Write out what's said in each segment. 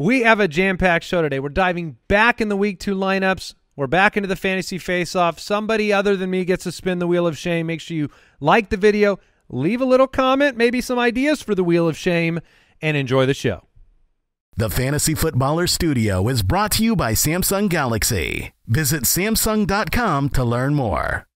We have a jam-packed show today. We're diving back in the week two lineups. We're back into the fantasy face-off. Somebody other than me gets to spin the wheel of shame. Make sure you like the video, leave a little comment, maybe some ideas for the wheel of shame, and enjoy the show. The Fantasy Footballer Studio is brought to you by Samsung Galaxy. Visit Samsung.com to learn more.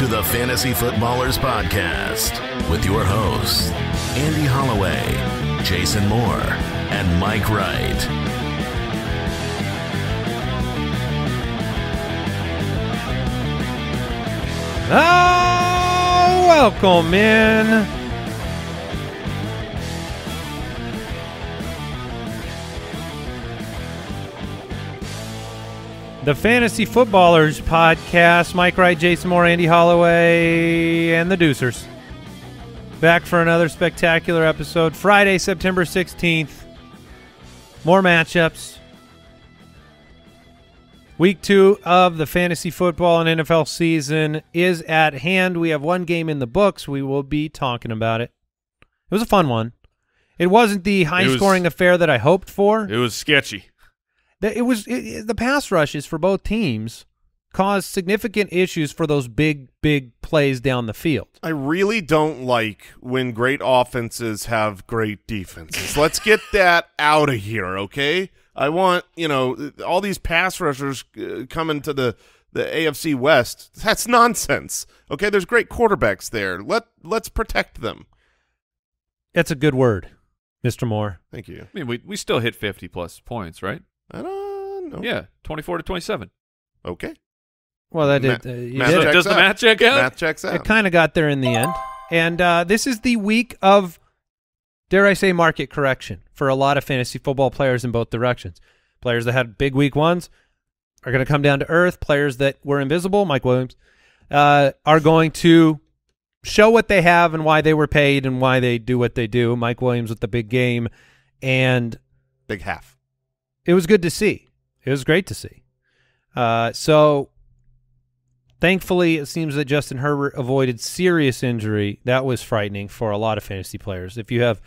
To the Fantasy Footballers Podcast with your hosts, Andy Holloway, Jason Moore, and Mike Wright. Oh, welcome in. The Fantasy Footballers Podcast. Mike Wright, Jason Moore, Andy Holloway, and the Deucers. Back for another spectacular episode. Friday, September 16th. More matchups. Week two of the fantasy football and NFL season is at hand. We have one game in the books. We will be talking about it. It was a fun one. It wasn't the high was- scoring affair that I hoped for. It was sketchy. The- It was it, it- the pass rushes for both teams caused significant issues for those big, big plays down the field. I really don't like when great offenses have great defenses. Let's get that out of here, okay? I want, you know, all these pass rushers uh, coming to the the AFC West. That's nonsense. Okay, there's great quarterbacks there. Let let's protect them. That's a good word, Mr. Moore. Thank you. I mean, we we still hit 50 plus points, right? I don't know. Yeah, 24 to 27. Okay. Well, that Ma- did. Uh, you math did it. checks does the out. math check out? Math checks out. It kind of got there in the end. And uh, this is the week of, dare I say, market correction for a lot of fantasy football players in both directions. Players that had big week ones are going to come down to earth. Players that were invisible, Mike Williams, uh, are going to show what they have and why they were paid and why they do what they do. Mike Williams with the big game. And Big half. It was good to see. It was great to see. Uh, so thankfully, it seems that Justin Herbert avoided serious injury. That was frightening for a lot of fantasy players. If you have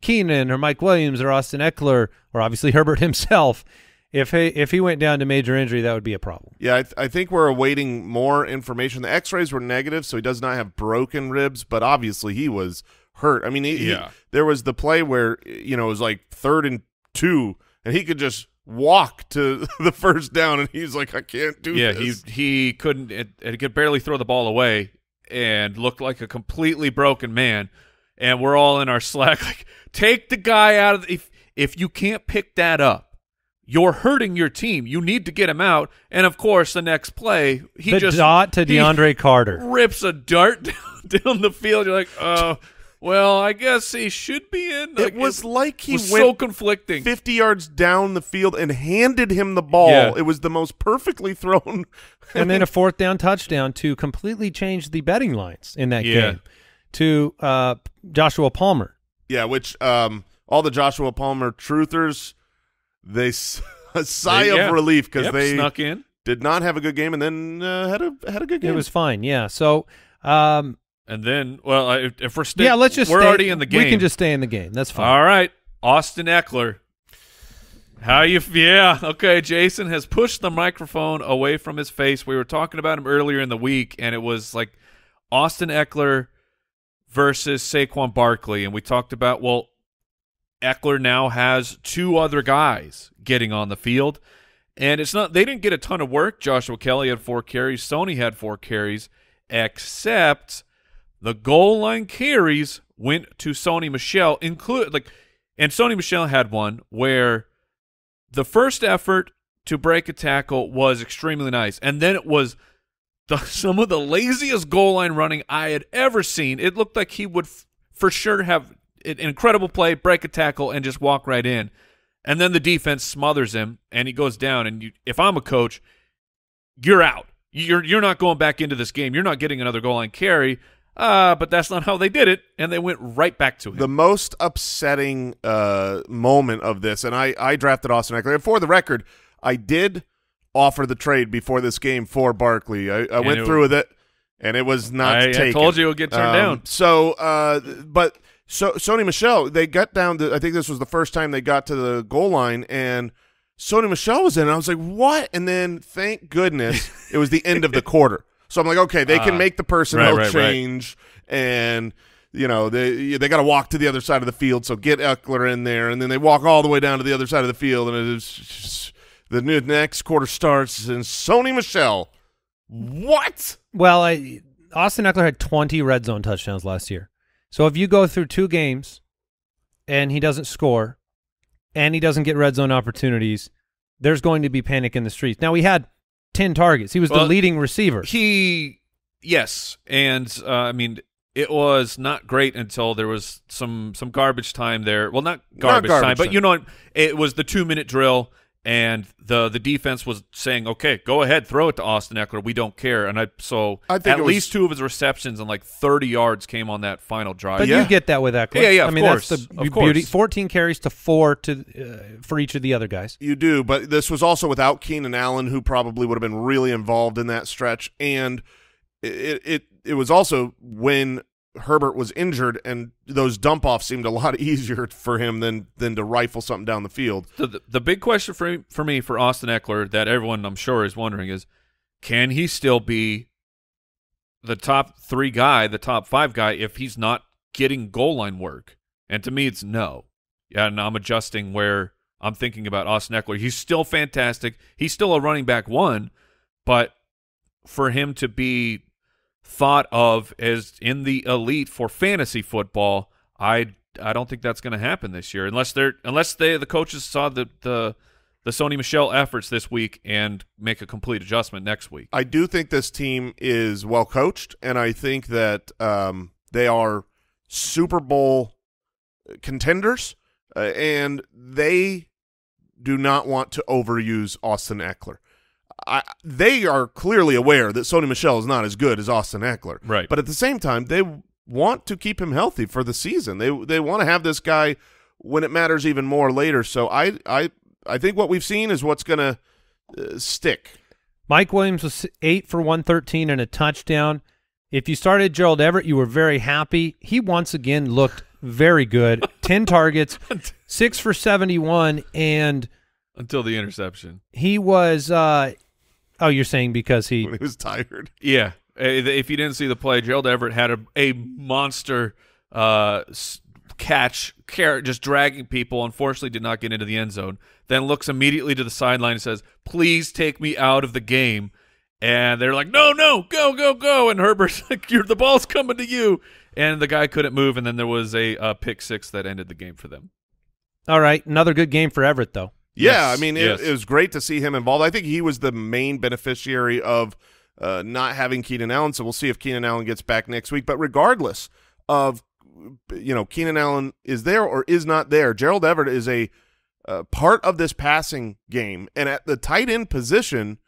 Keenan or Mike Williams or Austin Ekeler or obviously Herbert himself, if he, if he went down to major injury, that would be a problem. Yeah, I, th- I think we're awaiting more information. The X-rays were negative, so he does not have broken ribs, but obviously he was hurt. I mean, he, he- Yeah. there was the play where you know it was like third and two, and he could just walk to the first down, and he's like, I can't do yeah, he this. he couldn't it, he could barely throw the ball away and looked like a completely broken man. And we're all in our slack like take the guy out of the, if if you can't pick that up, you're hurting your team. You need to get him out. And of course, the next play, he the just dot to DeAndre Carter. rips a dart down, down the field. You're like, oh, well, I guess he should be in. It was like he was went so conflicting. 50 yards down the field and handed him the ball. Yeah. It was the most perfectly thrown. and then a fourth down touchdown to completely change the betting lines in that Yeah. game to uh, Joshua Palmer. yeah, which um, all the Joshua Palmer truthers, they s- a sigh They- of yeah. relief because Yep, they snuck in. did not have a good game and then uh, had a had a good game. It was fine, yeah. So, um, And then, well, if, if we're still, yeah, let's just we're stay- already in the game. We can just stay in the game. That's fine. All right, Austin Ekeler. How you? Yeah, okay. Jason has pushed the microphone away from his face. We were talking about him earlier in the week, and it was like Austin Ekeler versus Saquon Barkley, and we talked about well, Ekeler now has two other guys getting on the field, and it's not they didn't get a ton of work. Joshua Kelley had four carries, Sony had four carries, except the goal line carries went to Sony Michel, include like, and Sony Michel had one where the first effort to break a tackle was extremely nice, and then it was the some of the laziest goal line running I had ever seen. It looked like he would for sure have an incredible play, break a tackle, and just walk right in. And then the defense smothers him, and he goes down. And you, if I'm a coach, you're out. You're you're not going back into this game. You're not getting another goal line carry. Uh, but that's not how they did it, and they went right back to him. the most upsetting uh, moment of this, and I, I drafted Austin Ekeler. And for the record, I did offer the trade before this game for Barkley. I, I went it- through with it, and it was not I, I told you it would get turned Um, down. So, uh, but so Sony Michel, they got down to. I think this was the first time they got to the goal line, and Sony Michel was in. And I was like, "What?" And then, thank goodness, it was the end of the quarter. So I'm like, "Okay, they can Ah. make the personnel Right, right, right. change, and you know they they got to walk to the other side of the field. So get Ekeler in there, and then they walk all the way down to the other side of the field, and it is just, the new, next quarter starts, and Sony Michel, what? Well, I, Austin Ekeler had 20 red zone touchdowns last year. So if you go through two games and he doesn't score and he doesn't get red zone opportunities, there's going to be panic in the streets. Now, we had 10 targets. He was the leading receiver. He, yes, and uh, I mean it was not great until there was some some garbage time there. Well, not garbage, garbage time, but you know, what? it was the two minute drill, and the the defense was saying, "Okay, go ahead, throw it to Austin Ekeler. We don't care." And I so I think at was- least two of his receptions and like thirty yards came on that final drive. But yeah. you get that with Ekeler. Yeah, yeah, I of mean, that's the of b- course. beauty. 14 carries to four to uh, for each of the other guys. You do, but this was also without Keenan Allen, who probably would have been really involved in that stretch, and it it it was also when Herbert was injured, and those dump offs seemed a lot easier for him than than to rifle something down the field. The, the big question for for me for Austin Ekeler that everyone I'm sure is wondering is, can he still be the top three guy, the top five guy, if he's not getting goal line work? And to me, it's no. Yeah, and I'm adjusting where I'm thinking about Austin Ekeler. He's still fantastic. He's still a running back one, but for him to be thought of as in the elite for fantasy football, I I don't think that's going to happen this year unless they're unless they the coaches saw the the the Sony Michel efforts this week and make a complete adjustment next week. I do think this team is well coached, and I think that um, they are Super Bowl contenders, uh, and they do not want to overuse Austin Ekeler. I, they are clearly aware that Sony Michel is not as good as Austin Ekeler, Right. But at the same time, they want to keep him healthy for the season. They they want to have this guy when it matters even more later. So I I I think what we've seen is what's going to uh, stick. Mike Williams was eight for 113 and a touchdown. If you started Gerald Everett, you were very happy. He once again looked very good. 10 targets, six for 71, and Until the interception. he was. Uh, oh, you're saying because he. when he was tired. Yeah. Uh, If you didn't see the play, Gerald Everett had a, a monster uh, catch, car- just dragging people. Unfortunately, did not get into the end zone. Then looks immediately to the sideline and says, "Please take me out of the game." And they're like, "No, no, go, go, go!" And Herbert's like, "You're the ball's coming to you." And the guy couldn't move. And then there was a, uh pick six that ended the game for them. All right, another good game for Everett, though. Yeah, Yes, I mean, yes. it, it was great to see him involved. I think he was the main beneficiary of uh, not having Keenan Allen. So we'll see if Keenan Allen gets back next week. But regardless of, you know, Keenan Allen is there or is not there, Gerald Everett is a uh, part of this passing game. And at the tight end position,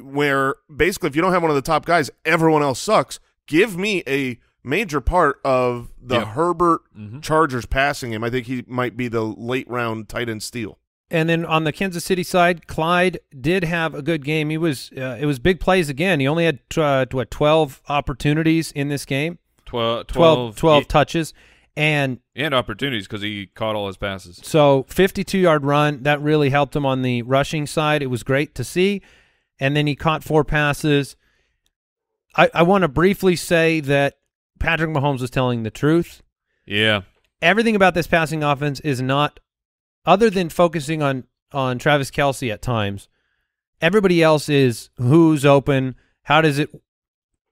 where basically if you don't have one of the top guys, everyone else sucks. Give me a major part of the Yep. Herbert Mhm. Chargers passing him. I think he might be the late round tight end steal. And then on the Kansas City side, Clyde did have a good game. He was uh, it was big plays again. He only had uh, what twelve opportunities in this game, Twelve, 12, 12 touches, and and opportunities because he caught all his passes. so fifty-two yard run that really helped him on the rushing side. It was great to see, and then he caught four passes. I, I want to briefly say that Patrick Mahomes was telling the truth. Yeah. everything about this passing offense is not other than focusing on on Travis Kelce at times. Everybody else is who's open. How does it,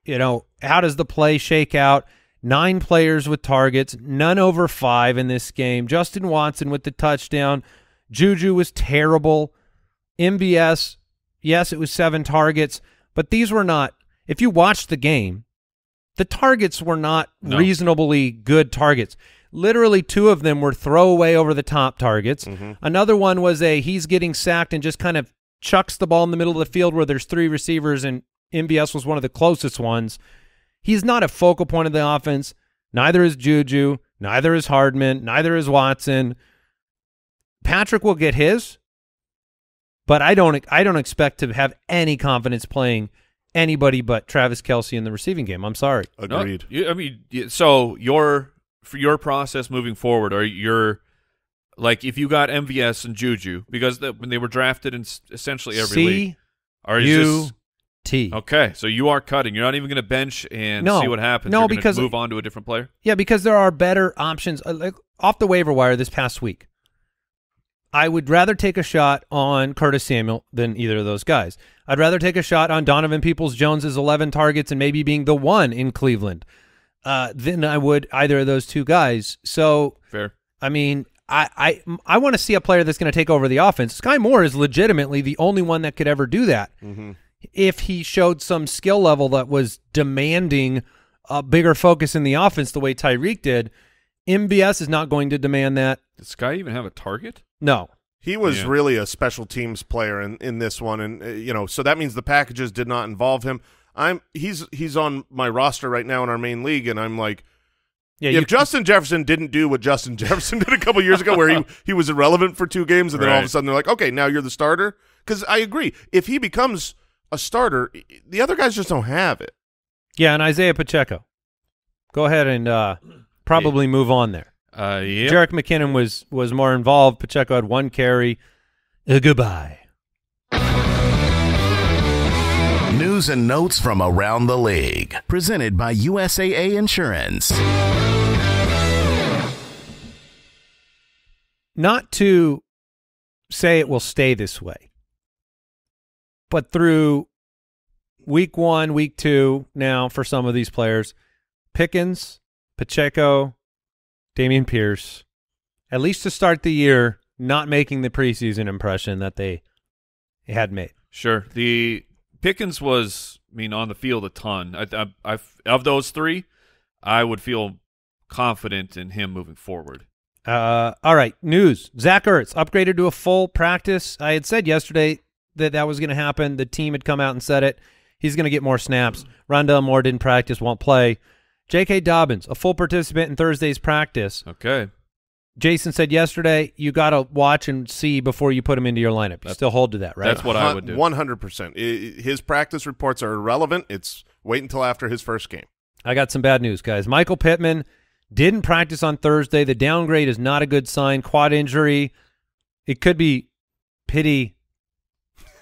you know, how does the play shake out? Nine players with targets, none over five in this game. Justin Watson with the touchdown. Juju was terrible. MVS, yes, it was seven targets, but these were not. If you watched the game, the targets were not No. reasonably good targets. Literally, two of them were throwaway over the top targets. Mm-hmm. Another one was a he's getting sacked and just kind of chucks the ball in the middle of the field where there's three receivers, and MVS was one of the closest ones. He's not a focal point of the offense. Neither is Juju. Neither is Hardman. Neither is Watson. Patrick will get his, but I don't. I don't expect to have any confidence playing anybody but Travis Kelce in the receiving game. I'm sorry. No, Agreed. you- I mean, y- so your for your process moving forward, are your like if you got MVS and Juju because the, when they were drafted in essentially every league, C are you just T. okay? So you are cutting. You're not even going to bench and No. see what happens. No, because- move on to a different player. Yeah, because there are better options uh, like off the waiver wire this past week. I would rather take a shot on Curtis Samuel than either of those guys. I'd rather take a shot on Donovan Peoples Jones's 11 targets and maybe being the one in Cleveland uh, than I would either of those two guys. So, Fair. I mean, I I, I want to see a player that's going to take over the offense. Sky Moore is legitimately the only one that could ever do that. If he showed some skill level that was demanding a bigger focus in the offense the way Tyreek did, MVS is not going to demand that. Does Sky even have a target? No. He was Yeah. really a special teams player in, in this one, and uh, you know, so that means the packages did not involve him. I'm he's he's on my roster right now in our main league, and I'm like, Yeah, if Justin Jefferson didn't do what Justin Jefferson did a couple years ago, where he he was irrelevant for two games, and then all of a sudden they're like, okay, now you're the starter. Because I agree, if he becomes a starter, the other guys just don't have it. yeah, and Isaiah Pacheco. Go ahead and uh, probably move on there. Uh, yeah. Jerick McKinnon was was more involved. Pacheco had one carry. Uh, goodbye. News and notes from around the league. Presented by USAA Insurance. not to say it will stay this way, but through week one, week two, now for some of these players, Pickens, Pacheco, Dameon Pierce, at least to start the year, not making the preseason impression that they had made. Sure. The Pickens was, I mean, on the field a ton. I, I, I, of those three, I would feel confident in him moving forward. Uh, all right, news. Zach Ertz upgraded to a full practice. I had said yesterday that that was going to happen. The team had come out and said it. He's going to get more snaps. Rondale Moore didn't practice, won't play. J.K. Dobbins, a full participant in Thursday's practice. Okay. Jason said yesterday you got to watch and see before you put him into your lineup. You That's- still hold to that, right? That's what I would do. One hundred percent. His practice reports are irrelevant. It's wait until after his first game. I got some bad news, guys. Michael Pittman didn't practice on Thursday. The downgrade is not a good sign. Quad injury. It could be Pity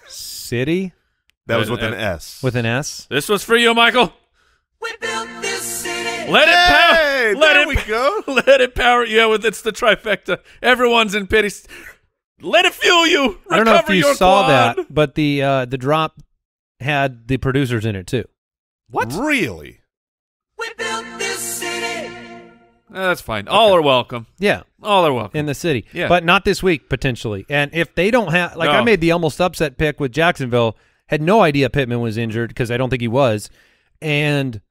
City That was with an uh, S. with an S. This was for you, Michael. We built this city. Let it it power. Let there it we go. Let it power. Yeah, with it's the trifecta. Everyone's in pity. Let it fuel you. I don't know if you saw quad. that, but the uh, the drop had the producers in it too. What? Really? We built this city. Uh, That's fine. All are welcome. Yeah, All are welcome. in the city. Yeah. But not this week potentially. And if they don't have like I made the almost upset pick with Jacksonville, had no idea Pittman was injured because I don't think he was. And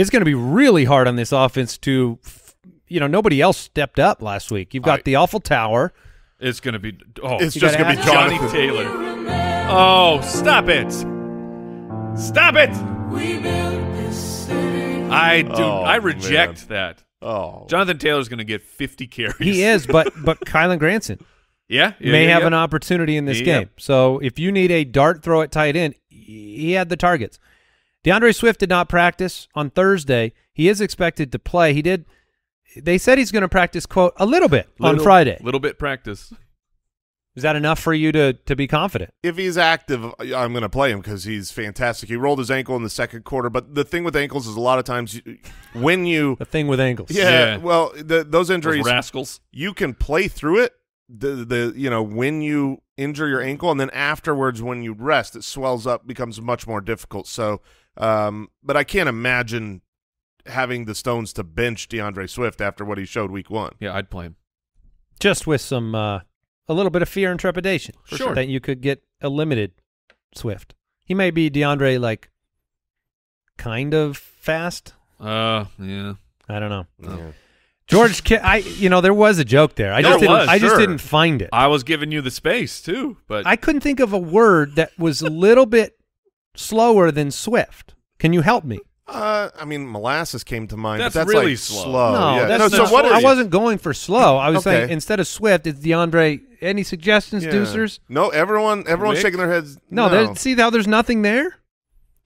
it's going to be really hard on this offense to you know, nobody else stepped up last week. You've got I- the awful tower. it's gonna be. Oh, It's just gonna be Johnny Jonathan. Taylor. Oh, stop it! Stop it! We built this city. I do. Oh, I reject that. Oh, Jonathan Taylor's going to get 50 carries. He is, but but Kylen Granson Yeah, yeah, may yeah, have yeah. an opportunity in this Yeah. game. So if you need a dart throw at tight end, he had the targets. D'Andre Swift did not practice on Thursday. He is expected to play. He did. They said he's going to practice quote a little bit on Little- Friday. Little bit practice. Is that enough for you to to be confident? if he's active, I'm going to play him because he's fantastic. He rolled his ankle in the second quarter, but the thing with ankles is a lot of times you- when you, The thing with ankles. yeah, Yeah. well, the, those Those injuries, rascals. you can play through it. The the you know when you injure your ankle and then afterwards when you rest, it swells up, becomes much more difficult. So, um, but I can't imagine having the stones to bench D'Andre Swift after what he showed week one. Yeah, I'd play him. Just with some uh, a little bit of fear and trepidation. For sure. That you could get a limited Swift. He may be D'Andre like kind of fast. Uh, yeah. I don't know. Yeah. George, Ki- I you know there was a joke there. I There just didn't. was, I just didn't find it. I was giving you the space too, but I couldn't think of a word that was a little bit slower than swift. Can you help me? Uh, I mean, molasses came to mind. That's but that's really like slow. no, yeah. that's no, not so what I wasn't going for slow. I was Okay. saying instead of swift, it's D'Andre. Any suggestions, Yeah. Deucers? No, everyone, everyone's Wick? shaking their heads. No, No, see how there's nothing there.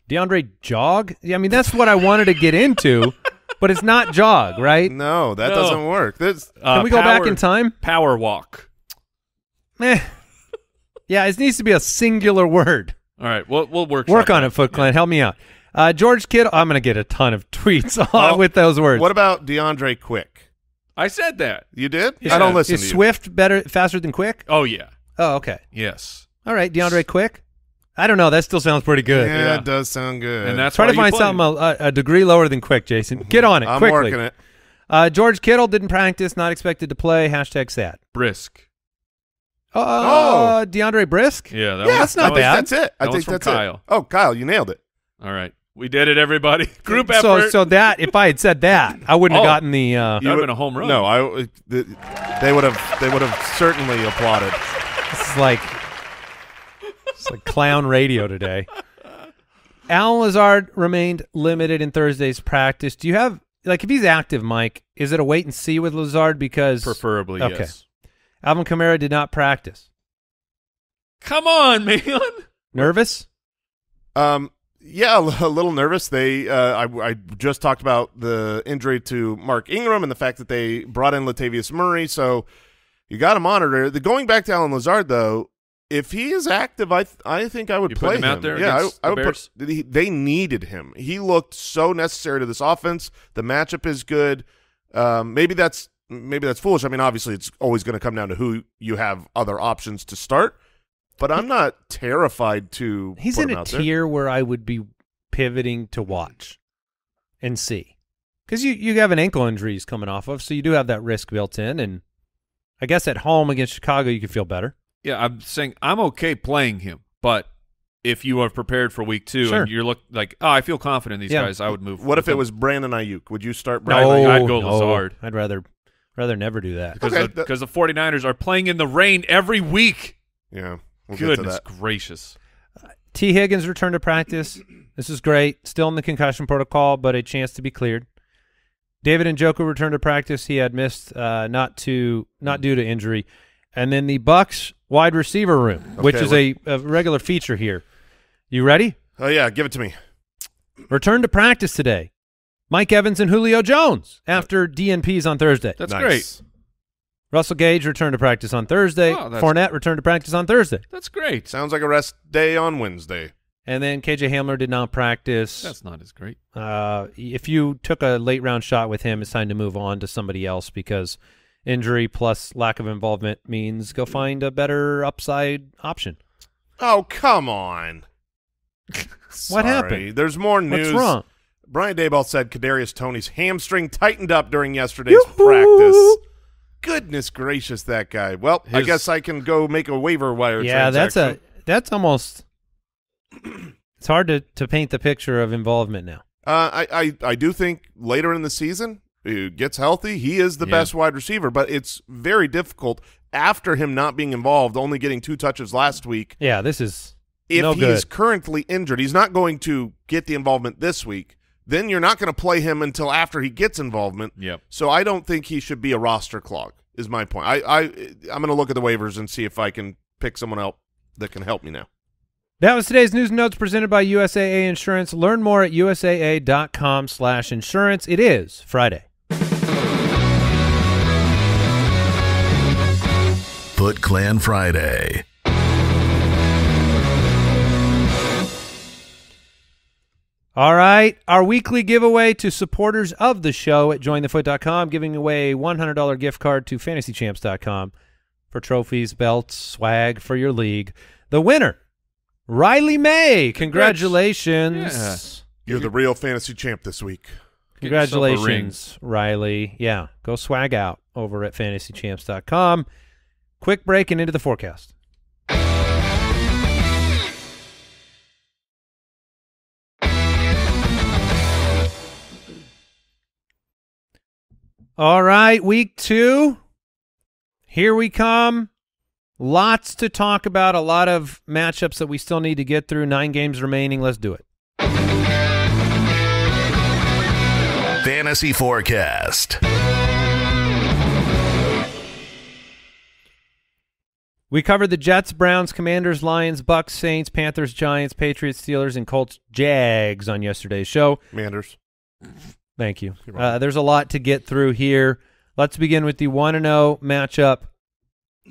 D'Andre jog? Yeah, I mean that's what I wanted to get into, but it's not jog, right? No, that No. doesn't work. This Uh, Can we go back in time? Power walk. Eh. Yeah, it needs to be a singular word. All right, we'll we'll work Work on it, Foot Clan. Help me out. Uh, George Kittle. I'm going to get a ton of tweets Oh, with those words. What about D'Andre Quick? I said that. You did? Yeah. I don't listen Is to you. Swift better, faster than Quick? Oh yeah. Oh, okay. Yes. All right, D'Andre Quick. I don't know. That still sounds pretty good. Yeah, Yeah. it does sound good. And that's Try why to find play something a, a, a degree lower than Quick, Jason. Get on it I'm quickly. working it. Uh, George Kittle didn't practice, not expected to play. Hashtag sad. brisk. Uh, D'Andre Brisk. Yeah, that Yeah, that's not I think bad. That's it. I That was think from that's Kyle. it. Oh, Kyle, you nailed it. All right, we did it, everybody. Group so, effort. so that if I had said that, I wouldn't have Oh. gotten the. Uh, That would've been a home run. No, I. th- They would have. They would have certainly applauded. This is like it's like clown radio today. Allen Lazard remained limited in Thursday's practice. Do you have like if he's active, Mike? Is it a wait and see with Lazard because Preferably, Okay. yes. Alvin Kamara did not practice? Come on, man. Nervous? Um, yeah, a little nervous. They, uh, I, I just talked about the injury to Mark Ingram and the fact that they brought in Latavius Murray. So you got to monitor. The going back to Allen Lazard though, if he is active, I, th- I think I would You play putting him out there Yeah, I, against I the would Bears? put. They needed him. He looked so necessary to this offense. The matchup is good. Um, maybe that's maybe that's foolish. I mean, obviously, it's always going to come down to who you have other options to start. But I'm not terrified to. He's put in him a out there. tier where I would be pivoting to watch and see because you you have an ankle injury he's coming off of, so you do have that risk built in. And I guess at home against Chicago, you could feel better. Yeah, I'm saying I'm okay playing him, but if you are prepared for week two Sure. and you're look like, oh, I feel confident in these Yeah. guys, I would move. What if with it was Brandon Aiyuk? Would you start No, I'd go no. Lazard. I'd rather rather never do that. because Okay, the, that- 'cause the 49ers are playing in the rain every week? Yeah, we'll get to Goodness that. gracious. Tee Higgins returned to practice. This is great. Still in the concussion protocol, but a chance to be cleared. David Njoku returned to practice. He had missed uh, not to not due to injury. And then the Bucs wide receiver room, which is a, a regular feature here. You ready? Oh yeah, give it to me. Return to practice today. Mike Evans and Julio Jones after DNPs on Thursday. That's Nice. great. Russell Gage returned to practice on Thursday. Oh, Fournette returned to practice on Thursday. That's great. Sounds like a rest day on Wednesday. And then KJ Hamler did not practice. That's not as great. Uh, if you took a late round shot with him, it's time to move on to somebody else because injury plus lack of involvement means go find a better upside option. Oh come on. What happened? There's more news. What's wrong? Brian Daboll said Kadarius Toney's hamstring tightened up during yesterday's Yoo-hoo! practice. Goodness gracious, that guy. Well, I guess I can go make a waiver wire. Yeah, that's a that's almost. It's hard to to paint the picture of involvement now. Uh, I, I I do think later in the season he gets healthy. He is the Yeah. best wide receiver, but it's very difficult after him not being involved, only getting two touches last week. Yeah, this is If no he's good. currently injured, he's not going to get the involvement this week. Then you're not going to play him until after he gets involvement. Yep. So I don't think he should be a roster clog. Is my point. I I I'm going to look at the waivers and see if I can pick someone else that can help me now. That was today's news and notes presented by USAA Insurance. Learn more at usaa.com slash insurance. It is Friday. Foot Clan Friday. All right. Our weekly giveaway to supporters of the show at jointhefoot.com, giving away a $100 gift card to fantasychamps.com for trophies, belts, swag for your league. The winner, Riley May. Congratulations. Yeah. You're the real fantasy champ this week. Get yourself a ring. Congratulations, Riley. Yeah, go swag out over at fantasychamps.com. Quick break and into the forecast. All right, week two. Here we come. Lots to talk about, a lot of matchups that we still need to get through. Nine games remaining. Let's do it. Fantasy Forecast. We covered the Jets, Browns, Commanders, Lions, Bucs, Saints, Panthers, Giants, Patriots, Steelers, and Colts, Jags on yesterday's show. Manders. Thank you. Uh, there's a lot to get through here. Let's begin with the 1 0 matchup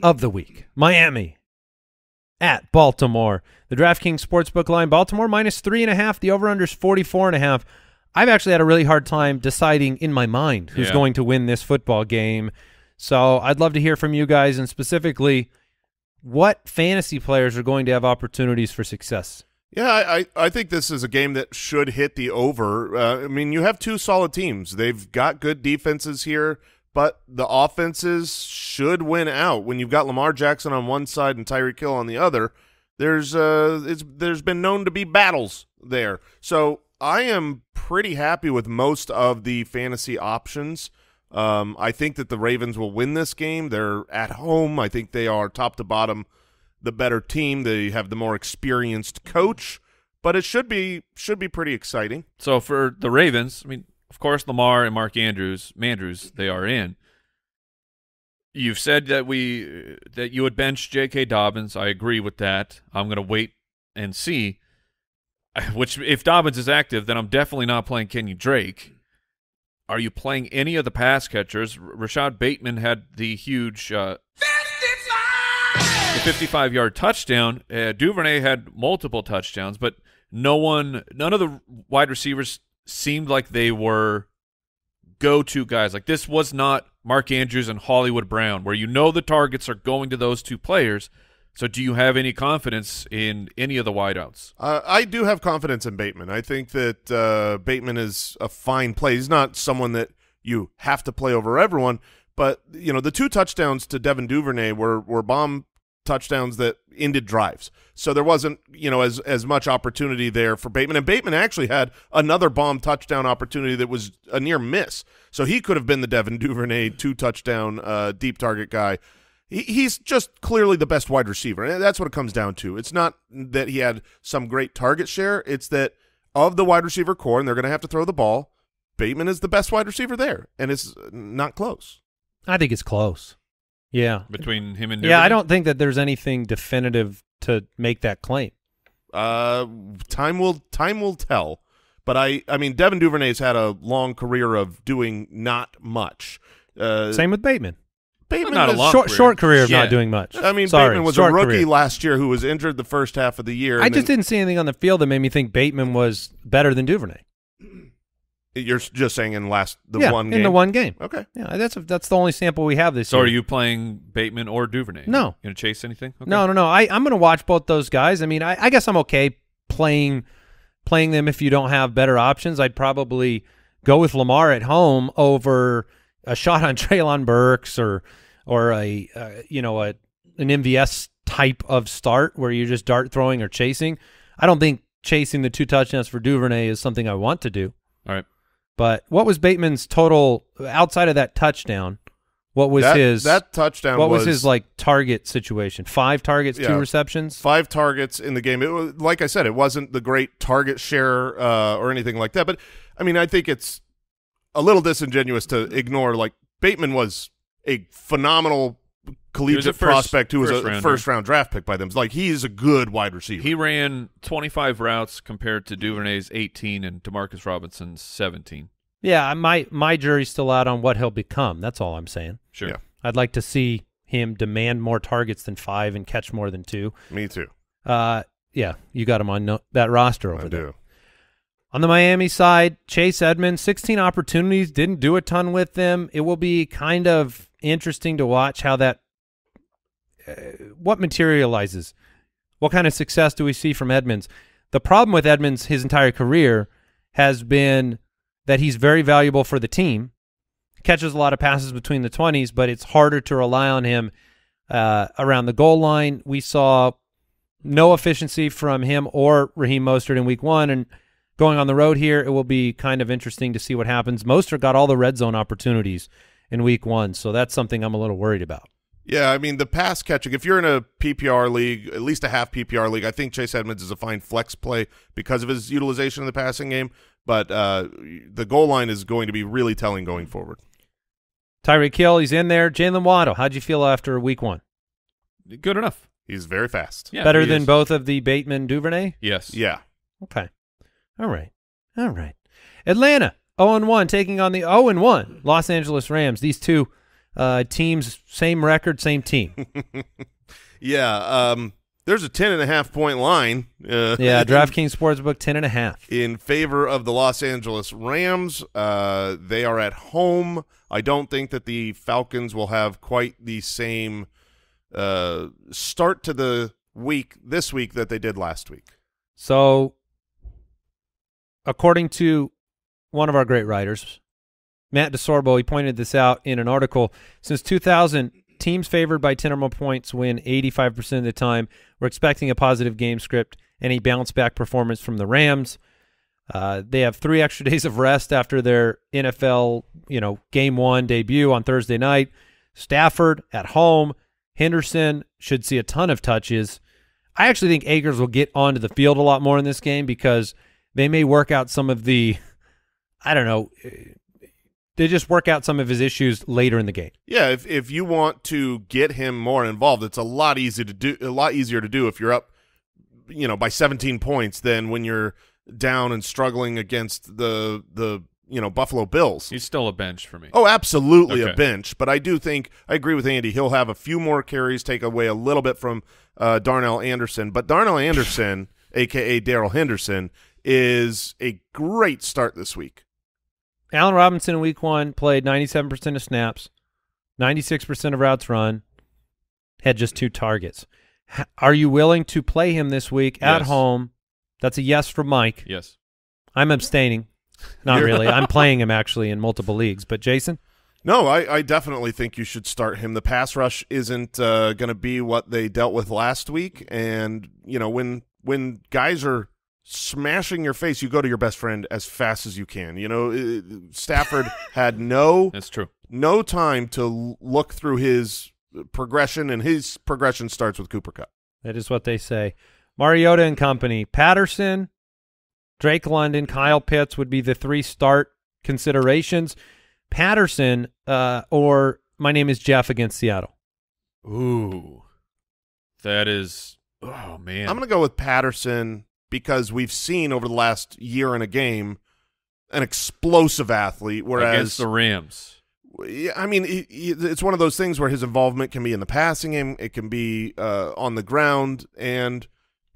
of the week Miami at Baltimore. The DraftKings Sportsbook line Baltimore minus 3.5. The over under is 44.5. I've actually had a really hard time deciding in my mind who's Yeah. going to win this football game. So I'd love to hear from you guys and specifically what fantasy players are going to have opportunities for success. Yeah, I, I, think this is a game that should hit the over. Uh, I mean, you have two solid teams. They've got good defenses here, but the offenses should win out. When you've got Lamar Jackson on one side and Tyreek Hill on the other, there's uh, it's there's been known to be battles there. So I am pretty happy with most of the fantasy options. Um, I think that the Ravens will win this game. They're at home. I think they are top to bottom the better team. They have the more experienced coach, but it should be should be pretty exciting. So for the Ravens, I mean, of course, Lamar and Mark Andrews, Mandrews, they are in. You've said that we that you would bench J.K. Dobbins. I agree with that. I'm going to wait and see. Which, if Dobbins is active, then I'm definitely not playing Kenny Drake. Are you playing any of the pass catchers? Rashod Bateman had the huge uh, the 55 yard touchdown. Uh, Duvernay had multiple touchdowns, but no one, none of the wide receivers seemed like they were go to guys. Like this was not Mark Andrews and Hollywood Brown, where you know the targets are going to those two players. So, do you have any confidence in any of the wideouts? Uh, I do have confidence in Bateman. I think that uh, Bateman is a fine play. He's not someone that you have to play over everyone, but you know the two touchdowns to Devin Duvernay were were bomb touchdowns that ended drives. So there wasn't you know as as much opportunity there for Bateman. And Bateman actually had another bomb touchdown opportunity that was a near miss. So he could have been the Devin Duvernay two touchdown uh, deep target guy. He, he's just clearly the best wide receiver, and that's what it comes down to. It's not that he had some great target share; it's that of the wide receiver core, and they're going to have to throw the ball. Bateman is the best wide receiver there, and it's not close. I think it's close. Yeah. Between him and Yeah, I don't think that there's anything definitive to make that claim. Uh, time will time will tell. But I, I mean, Devin Duvernay's had a long career of doing not much. Uh, Same with Bateman. Bateman Not a long short career. short career of Yeah. not doing much. I mean, Sorry, Bateman was a rookie career. last year who was injured the first half of the year. I just then- didn't see anything on the field that made me think Bateman was better than Duvernay. You're just saying in last the yeah, one in game. the one game. Okay. Yeah, that's that's the only sample we have this So, year. are you playing Bateman or Duvernay? No. You going to chase anything? Okay. No, no, no. I I'm going to watch both those guys. I mean, I, I guess I'm okay playing playing them if you don't have better options. I'd probably go with Lamar at home over a shot on Treylon Burks or or a uh, you know a an MVS type of start where you're just dart throwing or chasing. I don't think chasing the two touchdowns for Duvernay is something I want to do. All right. But what was Bateman's total outside of that touchdown? What was that, his that touchdown? what was, his like target situation? Five targets, Yeah. two receptions. five targets in the game. It was like I said, it wasn't the great target share uh, or anything like that. But I mean, I think it's a little disingenuous to ignore. Like Bateman was a phenomenal collegiate a first- prospect who was a rounder. first round draft pick by them. Like he is a good wide receiver. He ran 25 routes compared to Duvernay's 18 and Demarcus Robinson's 17. Yeah, my my jury's still out on what he'll become. That's all I'm saying. Sure. Yeah. I'd like to see him demand more targets than five and catch more than two. Me too. Uh, yeah, you got him on no, that roster over I there. do. On the Miami side, Chase Edmonds, 16 opportunities, didn't do a ton with them. It will be kind of interesting to watch how that what materializes. What kind of success do we see from Edmonds? The problem with Edmonds his entire career has been that he's very valuable for the team. Catches a lot of passes between the 20s, but it's harder to rely on him uh, around the goal line. We saw no efficiency from him or Raheem Mostert in week one. And going on the road here, it will be kind of interesting to see what happens. Mostert got all the red zone opportunities in week one, so that's something I'm a little worried about. Yeah, I mean the pass catching. If you're in a PPR league, at least a half PPR league, I think Chase Edmonds is a fine flex play because of his utilization in the passing game. But uh, the goal line is going to be really telling going forward. Tyreek Hill, he's in there. Jaylen Waddle, how'd you feel after week one? good enough. He's very fast. Yeah, Better than is. both of the Bateman Duvernay? Yes. Yeah. Okay. All right. All right. Atlanta, 0-1, taking on the 0-1 Los Angeles Rams. These two uh, teams, same record, same team. Yeah. Um, there's a 10 and a half point line. Uh, Yeah, DraftKings Sportsbook, 10 and a half. in favor of the Los Angeles Rams. Uh, they are at home. I don't think that the Falcons will have quite the same uh, start to the week this week that they did last week. So, according to one of our great writers, Matt DeSorbo, he pointed this out in an article. Since 2000, teams favored by 10 or more points win 85% of the time. We're expecting a positive game script and a bounce back performance from the Rams. Uh, they have three extra days of rest after their NFL, you know, game one debut on Thursday night. Stafford at home. Henderson should see a ton of touches. I actually think Akers will get onto the field a lot more in this game because they may work out some of the, I don't know, they just work out some of his issues later in the game. Yeah, if if you want to get him more involved, it's a lot easy to do. A lot easier to do if you're up, you know, by 17 points than when you're down and struggling against the the you know Buffalo Bills. He's still a bench for me. Oh, absolutely Okay. a bench. But I do think I agree with Andy. He'll have a few more carries, take away a little bit from uh, Darnell Anderson. But Darnell Anderson, aka Daryl Henderson, is a great start this week. Allen Robinson in week one played 97% of snaps, 96% of routes run, had just two targets. Are you willing to play him this week at Yes. home? That's a yes from Mike. Yes. I'm abstaining. Not really. I'm playing him actually in multiple leagues. But Jason? No, I, I definitely think you should start him. The pass rush isn't uh, going to be what they dealt with last week, and you know when when guys are smashing your face, you go to your best friend as fast as you can. You know, uh, Stafford had no That's true. no time to look through his progression, and his progression starts with Cooper Kupp. That is what they say. Mariota and company. Patterson, Drake London, Kyle Pitts would be the three start considerations. Patterson uh, or my name is Jeff against Seattle. Ooh. That is oh man. I'm going to go with Patterson because we've seen over the last year in a game an explosive athlete, whereas against the Rams. I mean, he, he, it's one of those things where his involvement can be in the passing game, it can be uh, on the ground, and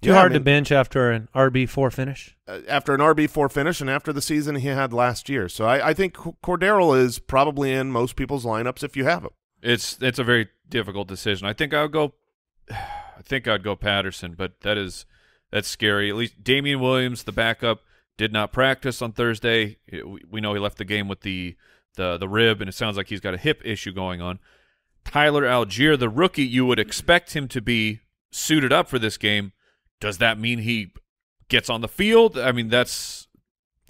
Too yeah, I hard to bench after an RB four finish. uh, after an RB four finish and after the season he had last year. So I, I think Cordarrelle is probably in most people's lineups if you have him. It's it's a very difficult decision. I think I would go. I think I'd go Patterson, but that is that's scary. At least Damien Williams, the backup, did not practice on Thursday. We- know he left the game with the the the rib, and it sounds like he's got a hip issue going on. Tyler Allgeier, the rookie, you would expect him to be suited up for this game. Does that mean he gets on the field? I mean, that's.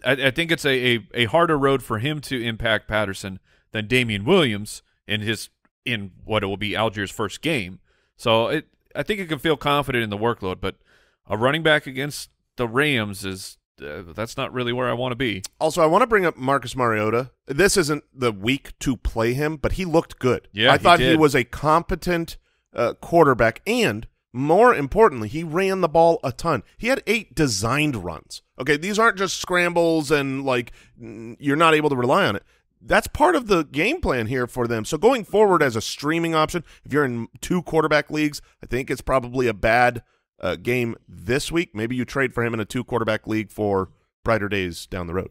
I, I think it's a, a, a harder road for him to impact Patterson than Damien Williams in his in what it will be Allgeier's first game. So it, I think you can feel confident in the workload, but a running back against the Rams is uh, that's not really where I want to be. Also, I want to bring up Marcus Mariota. This isn't the week to play him, but he looked good. Yeah, I thought he, did. was a competent uh, quarterback, and more importantly, he ran the ball a ton. He had eight designed runs. Okay, these aren't just scrambles and like you're not able to rely on it. That's part of the game plan here for them. So going forward as a streaming option, if you're in two quarterback leagues, I think it's probably a bad uh, game this week. Maybe you trade for him in a two quarterback league for brighter days down the road.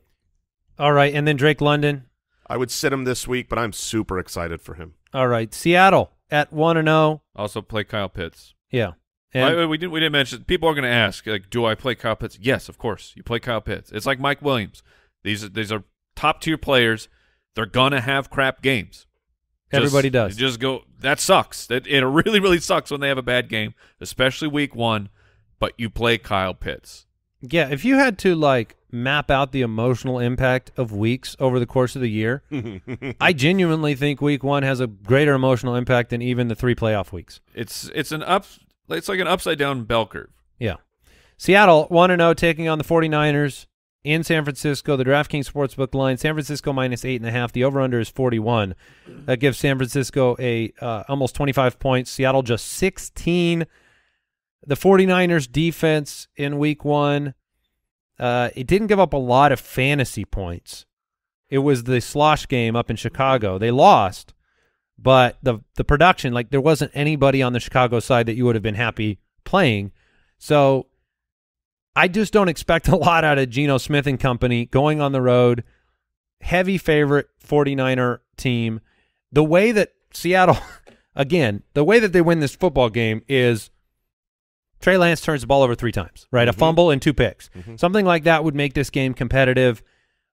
All right, and then Drake London. I would sit him this week, but I'm super excited for him. All right, Seattle at one and zero. Also play Kyle Pitts. Yeah, and I- we didn't we didn't mention. People are going to ask like, do I play Kyle Pitts? Yes, of course. You play Kyle Pitts. It's like Mike Williams. These are, these are top tier players. They're gonna have crap games. Just- Everybody does. Just go. That sucks. That it really really sucks when they have a bad game, especially week one. But you play Kyle Pitts. yeah, if you had to like map out the emotional impact of weeks over the course of the year, I genuinely think week one has a greater emotional impact than even the three playoff weeks. It's it's an up. It's like an upside down bell curve. Yeah. Seattle 1 and 0 taking on the 49ers. In San Francisco. The DraftKings Sportsbook line: San Francisco minus eight and a half. The over/under is forty-one. That gives San Francisco a uh, almost twenty-five points. Seattle just sixteen. The 49ers defense in Week One, uh, it didn't give up a lot of fantasy points. It was the slosh game up in Chicago. They lost, but the the production, like there wasn't anybody on the Chicago side that you would have been happy playing. So I just don't expect a lot out of Geno Smith and company going on the road. Heavy favorite 49er team. The way that Seattle, again, the way that they win this football game is Trey Lance turns the ball over three times, right? A mm-hmm. fumble and two picks. Mm-hmm. Something like that would make this game competitive.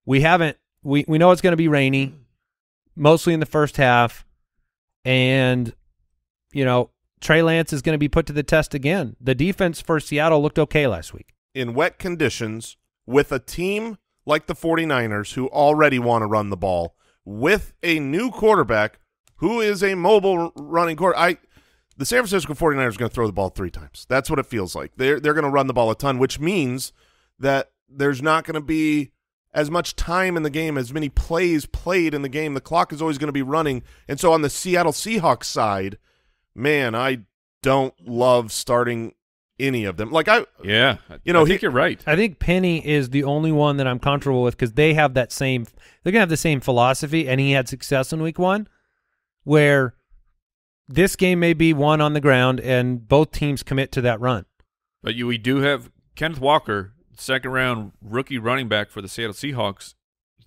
We haven't, we, we know it's going to be rainy, mostly in the first half. And, you know, Trey Lance is going to be put to the test again. The defense for Seattle looked okay last week. In wet conditions with a team like the 49ers who already want to run the ball with a new quarterback who is a mobile running quarter. I the San Francisco 49ers are going to throw the ball three times. That's what it feels like. They're they're going to run the ball a ton, which means that there's not going to be as much time in the game, as many plays played in the game. The clock is always going to be running. And so on the Seattle Seahawks side, man, I don't love starting any of them. Like I Yeah, You know, I think he- you're right. I think Penny is the only one that I'm comfortable with because they have that same. They're gonna have the same philosophy, and he had success in Week One, where this game may be won on the ground, and both teams commit to that run. But you, we do have Kenneth Walker, second round rookie running back for the Seattle Seahawks.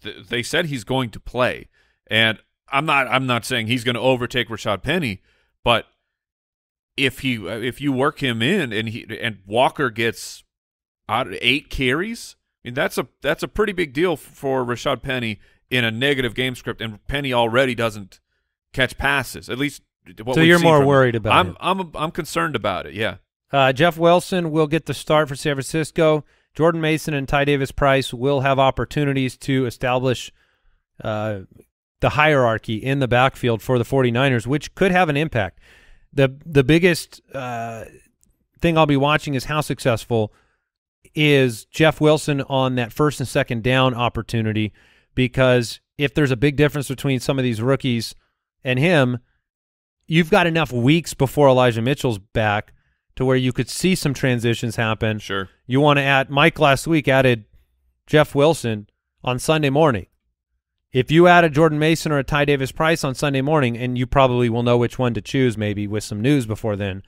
Th- they said he's going to play, and I'm not. I'm not saying he's going to overtake Rashaad Penny, but if he if you work him in and he and Walker gets out eight carries, I mean that's a that's a pretty big deal for Rashaad Penny in a negative game script, and Penny already doesn't catch passes. At least, what So you're more worried about I'm him. I'm I'm concerned about it. Yeah. Uh, Jeff Wilson will get the start for San Francisco. Jordan Mason and Ty Davis Price will have opportunities to establish uh, the hierarchy in the backfield for the 49ers, which could have an impact. The the biggest uh, thing I'll be watching is how successful is Jeff Wilson on that first and second down opportunity because if there's a big difference between some of these rookies and him, you've got enough weeks before Elijah Mitchell's back to where you could see some transitions happen. Sure. You want to add Mike last week added Jeff Wilson on Sunday morning. If you add a Jordan Mason or a Ty Davis Price on Sunday morning, and you probably will know which one to choose, maybe with some news before then,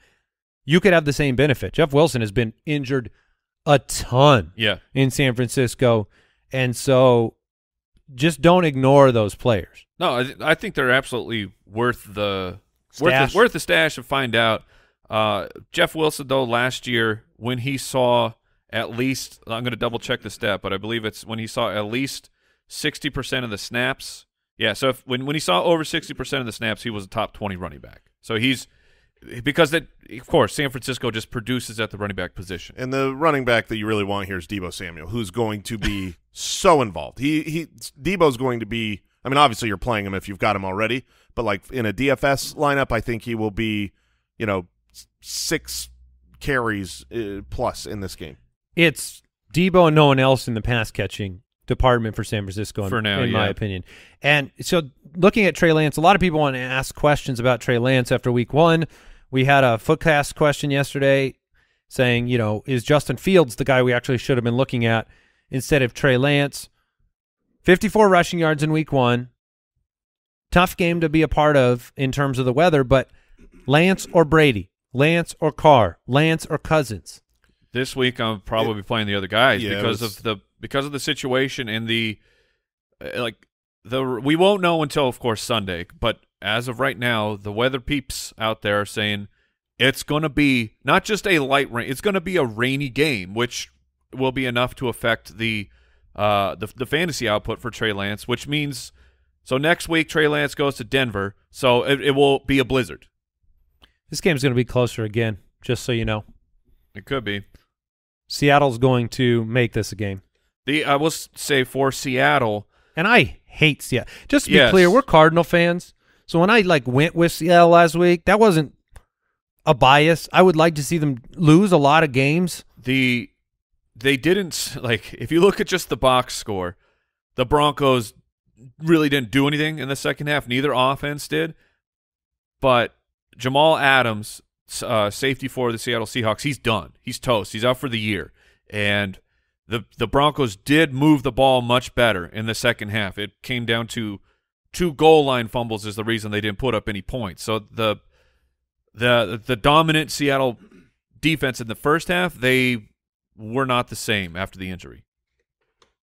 you could have the same benefit. Jeff Wilson has been injured a ton Yeah. in San Francisco, and so just don't ignore those players. No, I, th- I think they're absolutely worth the worth Stash. the, worth the stash to find out. Uh, Jeff Wilson, though, last year when he saw at least, I'm going to double check the stat, but I believe it's when he saw at least 60% of the snaps. Yeah, so if, when when he saw over 60% of the snaps, he was a top 20 running back. So he's because that of course San Francisco just produces at the running back position. And the running back that you really want here is Deebo Samuel, who's going to be so involved. He he Deebo's going to be. I mean, obviously you're playing him if you've got him already, but like in a DFS lineup, I think he will be, you know, six carries uh, plus in this game. it's Debo and no one else in the pass catching department for San Francisco, in, For now, in my opinion. And so, looking at Trey Lance, a lot of people want to ask questions about Trey Lance after Week One. We had a footcast question yesterday saying, you know, is Justin Fields the guy we actually should have been looking at instead of Trey Lance? Fifty-four rushing yards in Week One. Tough game to be a part of in terms of the weather, but Lance or Brady, Lance or Carr, Lance or Cousins. This week I'm probably playing the other guys Yeah, because was- of the because of the situation and the uh, like the we won't know until of course Sunday, but as of right now, the weather peeps out there are saying it's going to be not just a light rain, it's going to be a rainy game, which will be enough to affect the uh the the fantasy output for Trey Lance, which means so next week Trey Lance goes to Denver, so it, it will be a blizzard. This game's going to be closer again, just so you know. It could be. Seattle's going to make this a game. The I will say for Seattle, And I hate Seattle. Just to be Yes. clear, we're Cardinal fans. So when I like went with Seattle last week, that wasn't a bias. I would like to see them lose a lot of games. the they didn't like if you look at just the box score, the Broncos really didn't do anything in the second half. Neither offense did. But Jamal Adams, uh, safety for the Seattle Seahawks, he's done. He's toast. He's out for the year. And the the Broncos did move the ball much better in the second half. It came down to two goal line fumbles is the reason they didn't put up any points. So the the the dominant Seattle defense in the first half, they were not the same after the injury.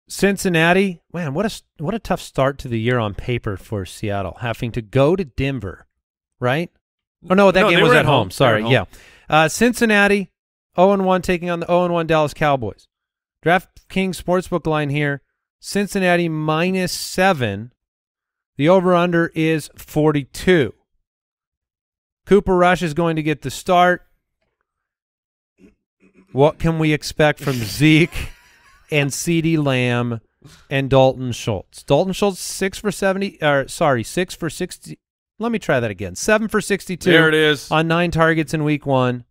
Cincinnati, man, what a what a tough start to the year on paper for Seattle, having to go to Denver, right? Oh no, that No, game was at home. home. Sorry, at yeah. Uh, Cincinnati, zero and one, taking on the zero and one Dallas Cowboys. DraftKings sportsbook line here: Cincinnati minus seven. The over under is forty two. Cooper Rush is going to get the start. What can we expect from Zeke and CeeDee Lamb and Dalton Schultz? Dalton Schultz six for seventy. Or sorry, six for sixty. Let me try that again. Seven for sixty-two There it is. on nine targets in Week One.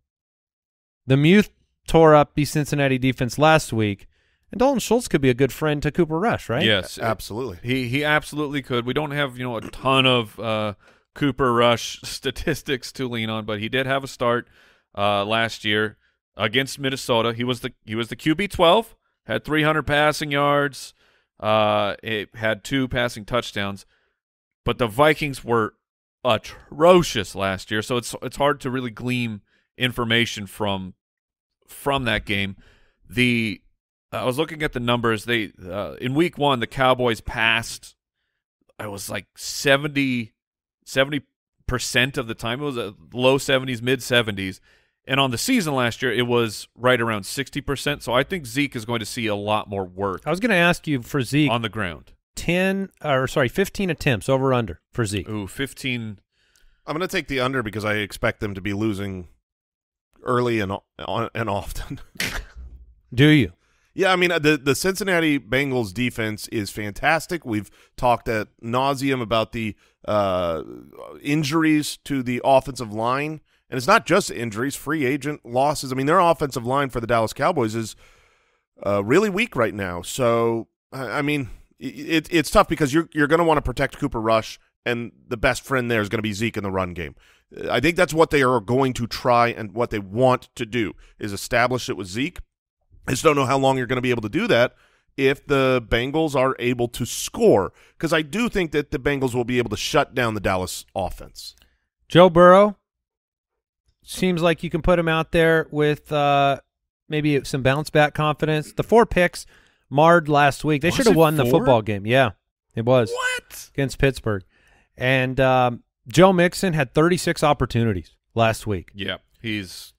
The Muth tore up the Cincinnati defense last week, and Dalton Schultz could be a good friend to Cooper Rush, right? Yes, Absolutely. He he absolutely could. We don't have you know a ton of uh, Cooper Rush statistics to lean on, but he did have a start uh, last year against Minnesota. He was the he was the QB twelve, had three hundred passing yards, uh, it had two passing touchdowns, but the Vikings were atrocious last year, so it's it's hard to really glean information from from that game. The I was looking at the numbers. They uh, in week one, the Cowboys passed. I was like 70 percent of the time. It was a low seventies, mid seventies, and on the season last year, it was right around sixty percent. So I think Zeke is going to see a lot more work I was going to ask you for Zeke on the ground. ten or sorry, fifteen attempts over under for Zeke. Ooh, fifteen. I'm going to take the under because I expect them to be losing early and o- and often. Do you? Yeah, I mean uh, the the Cincinnati Bengals defense is fantastic. We've talked at nauseum about the uh, injuries to the offensive line, and it's not just injuries, free agent losses. I mean, their offensive line for the Dallas Cowboys is uh, really weak right now. So, I I mean, it, it's tough because you're you're going to want to protect Cooper Rush, and the best friend there is going to be Zeke in the run game. I think that's what they are going to try and what they want to do is establish it with Zeke. I just don't know how long you're going to be able to do that if the Bengals are able to score because I do think that the Bengals will be able to shut down the Dallas offense. Joe Burrow seems like you can put him out there with uh, maybe some bounce back confidence. The four picks marred last week. They should have won the football game. Yeah, it was What? against Pittsburgh. And um, Joe Mixon had 36 opportunities last week. Yeah, he's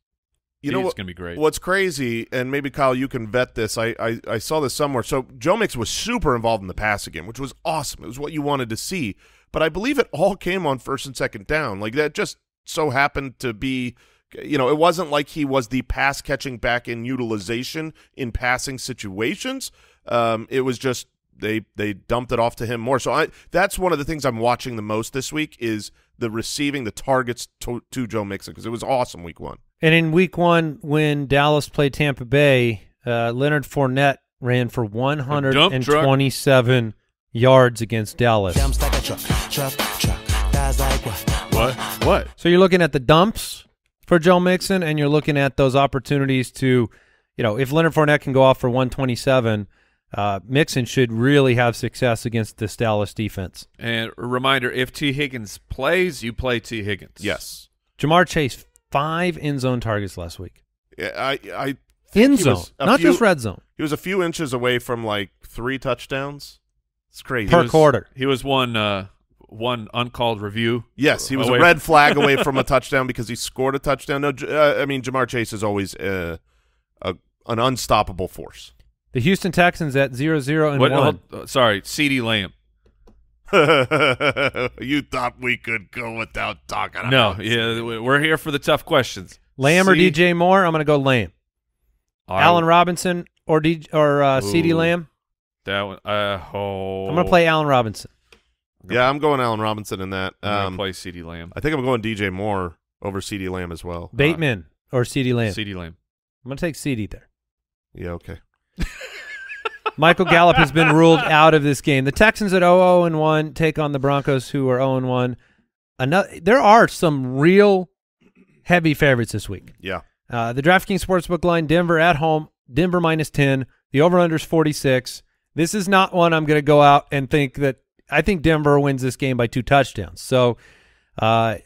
You know he's what? going to be great. What's crazy, and maybe Kyle, you can vet this. I, I I saw this somewhere. So Joe Mix was super involved in the passing again, which was awesome. It was what you wanted to see. But I believe it all came on first and second down. Like that just so happened to be. You know, it wasn't like he was the pass catching back in utilization in passing situations. Um, it was just they they dumped it off to him more. So I that's one of the things I'm watching the most this week is the receiving the targets to, to Joe Mixon because it was awesome week one. And in week one, when Dallas played Tampa Bay, uh, Leonard Fournette ran for 127 yards against Dallas. Like truck, truck, truck. Like what? what? What? So you're looking at the dumps for Joe Mixon, and you're looking at those opportunities to, you know, if Leonard Fournette can go off for 127, uh, Mixon should really have success against this Dallas defense. And a reminder: if Tee Higgins plays, you play Tee Higgins. Yes. Ja'Marr Chase five end zone targets last week. Yeah, I I End zone, not few- just red zone he was a few inches away from like three touchdowns. It's crazy. per was- quarter. He was one uh, one uncalled review. Yes, he was away a red flag away from a touchdown because he scored a touchdown. No, uh, I mean Ja'Marr Chase is always uh, a an unstoppable force. The Houston Texans at zero zero and What, one. hold- uh, sorry, CeeDee Lamb. you thought we could go without talking about No, it. yeah, we- we're here for the tough questions. Lamb or DJ Moore? I'm going to go Lamb. I- Allen Robinson or D, or uh, CeeDee Ooh. Lamb? That one. Uh, oh, I'm going to play Allen Robinson. Yeah, I'm going Allen Robinson in that. I'm gonna Um, play CeeDee Lamb. I think I'm going DJ Moore over CeeDee Lamb as well. Bateman or CeeDee Lamb. CeeDee Lamb. I'm going to take CeeDee there. Yeah, okay. Michael Gallup has been ruled out of this game. The Texans at 0 and 1 take on the Broncos, who are 0 and 1. Another, there are some real heavy favorites this week. Yeah. Uh, the DraftKings Sportsbook line, Denver at home, Denver minus 10. The over-under is 46. This is not one I'm going to go out and think that I think Denver wins this game by two touchdowns. So uh,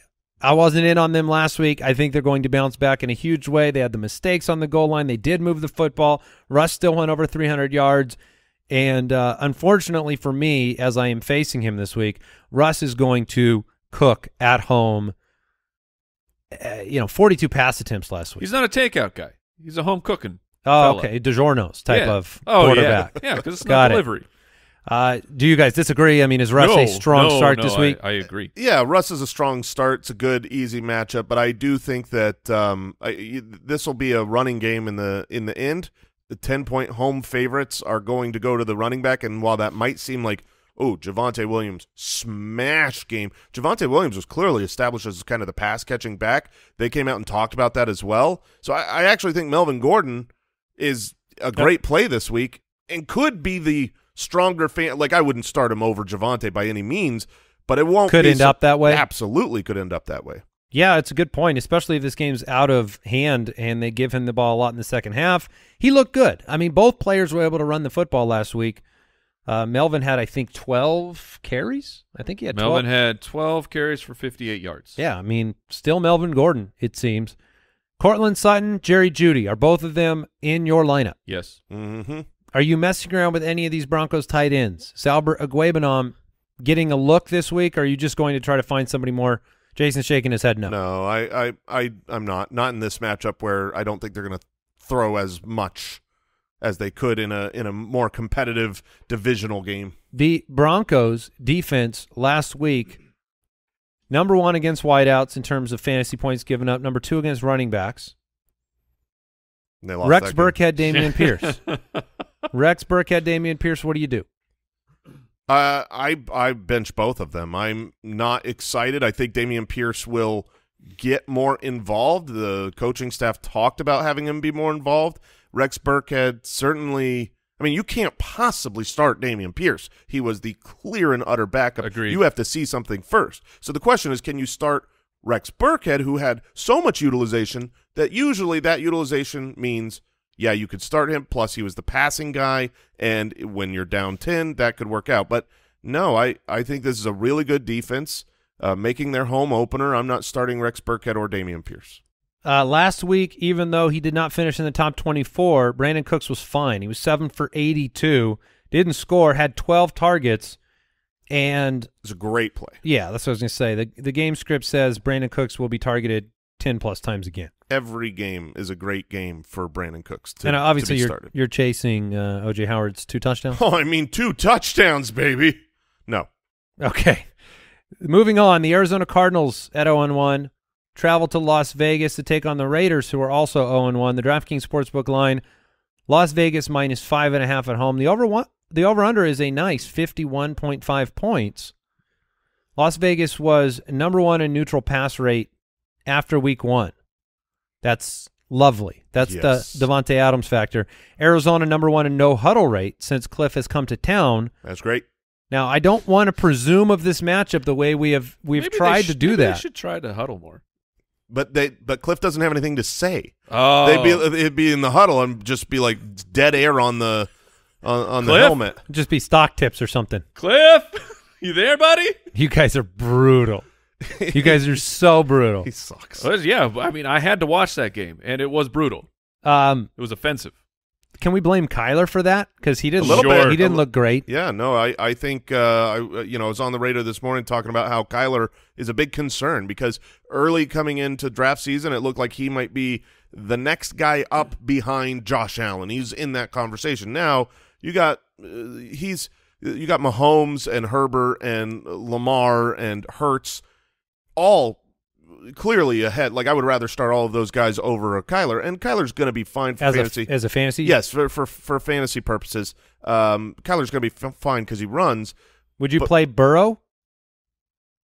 I wasn't in on them last week. I think they're going to bounce back in a huge way. They had the mistakes on the goal line. They did move the football. Russ still went over 300 yards. And uh, unfortunately for me, as I am facing him this week, Russ is going to cook at home. Uh, you know, 42 pass attempts last week. He's not a takeout guy. He's a home cooking. Oh, fella. okay. DiGiorno's type Yeah. of oh, quarterback. Yeah, yeah, because it's Got not it. Delivery. Uh, do you guys disagree? I mean, is Russ no, a strong no, start no, this I- week? I, agree. Yeah, Russ is a strong start. It's a good, easy matchup, but I do think that um, this will be a running game in the in the end. The ten point home favorites are going to go to the running back, and while that might seem like oh Javonte Williams smash game, Javonte Williams was clearly established as kind of the pass catching back. They came out and talked about that as well. So I, I actually think Melvin Gordon is a great play this week and could be the stronger fan. Like I wouldn't start him over Javonte by any means, but it won't Could be end so- up that way? Absolutely could end up that way. Yeah, it's a good point, especially if this game's out of hand and they give him the ball a lot in the second half. He looked good. I mean, both players were able to run the football last week. Uh, Melvin had, I think, 12 carries. I think he had 12. Melvin had 12 carries for 58 yards. Yeah, I mean, still Melvin Gordon, it seems. Courtland Sutton, Jerry Jeudy, are both of them in your lineup? Yes. Mm-hmm. Are you messing around with any of these Broncos tight ends? Salbert Okwuegbunam getting a look this week, or are you just going to try to find somebody more? Jason shaking his head no. No, I, I, I, I'm not. Not in this matchup where I don't think they're going to throw as much as they could in a in a more competitive divisional game. The Broncos defense last week, number one against wideouts in terms of fantasy points given up, number two against running backs. And they lost Rex. Burkhead, Dameon Pierce. Rex Burkhead, Dameon Pierce, what do you do? Uh, I I bench both of them. I'm not excited. I think Dameon Pierce will get more involved. The coaching staff talked about having him be more involved. Rex Burkhead certainly. I mean, you can't possibly start Dameon Pierce. He was the clear and utter backup. Agreed. You have to see something first. So the question is, can you start Rex Burkhead, who had so much utilization that usually that utilization means yeah, you could start him. Plus, he was the passing guy, and when you're down ten, that could work out. But no, I I think this is a really good defense, uh, making their home opener. I'm not starting Rex Burkhead or Dameon Pierce. Uh, last week, even though he did not finish in the top 24, Brandin Cooks was fine. He was 7 for 82, didn't score, had 12 targets, and It's a great play. yeah, that's what I was going to say. The, the game script says Brandin Cooks will be targeted 10 plus times again. Every game is a great game for Brandin Cooks to, and obviously you're, started. you're chasing uh, O.J. Howard's two touchdowns. Oh, I mean, two touchdowns, baby. No, Okay. Moving on, the Arizona Cardinals at 0-1 travel to Las Vegas to take on the Raiders, who are also 0-1. The DraftKings Sportsbook line, Las Vegas minus five and a half at home. The over one, the over under is a nice 51.5 points. Las Vegas was number one in neutral pass rate after week one. That's lovely. That's Yes. the Davante Adams factor. Arizona number one in no huddle rate since Cliff has come to town. that's great. Now, I don't want to presume of this matchup the way we have we've Maybe they tried to do maybe They should try to huddle more. But they, but Cliff doesn't have anything to say. Oh, They'd be, it'd be in the huddle and just be like dead air on the, on, on the helmet. Just be stock tips or something. Cliff, you there, buddy? You guys are brutal. You guys are so brutal. He sucks. Well, yeah, I mean, I had to watch that game, and it was brutal. Um, It was offensive. can we blame Kyler for that? Because he didn't A look, bit. he didn't look great. Yeah, no, I, I think, uh, I, you know, I was on the radio this morning talking about how Kyler is a big concern because early coming into draft season, it looked like he might be the next guy up behind Josh Allen. He's in that conversation. Now, you got, uh, he's, you got Mahomes and Herbert and Lamar and Hurts all clearly ahead. Like, I would rather start all of those guys over a Kyler, and Kyler's going to be fine for As a, fantasy. as a fantasy, Yes, for for for fantasy purposes, um, Kyler's going to be f- fine because he runs. Would you But- play Burrow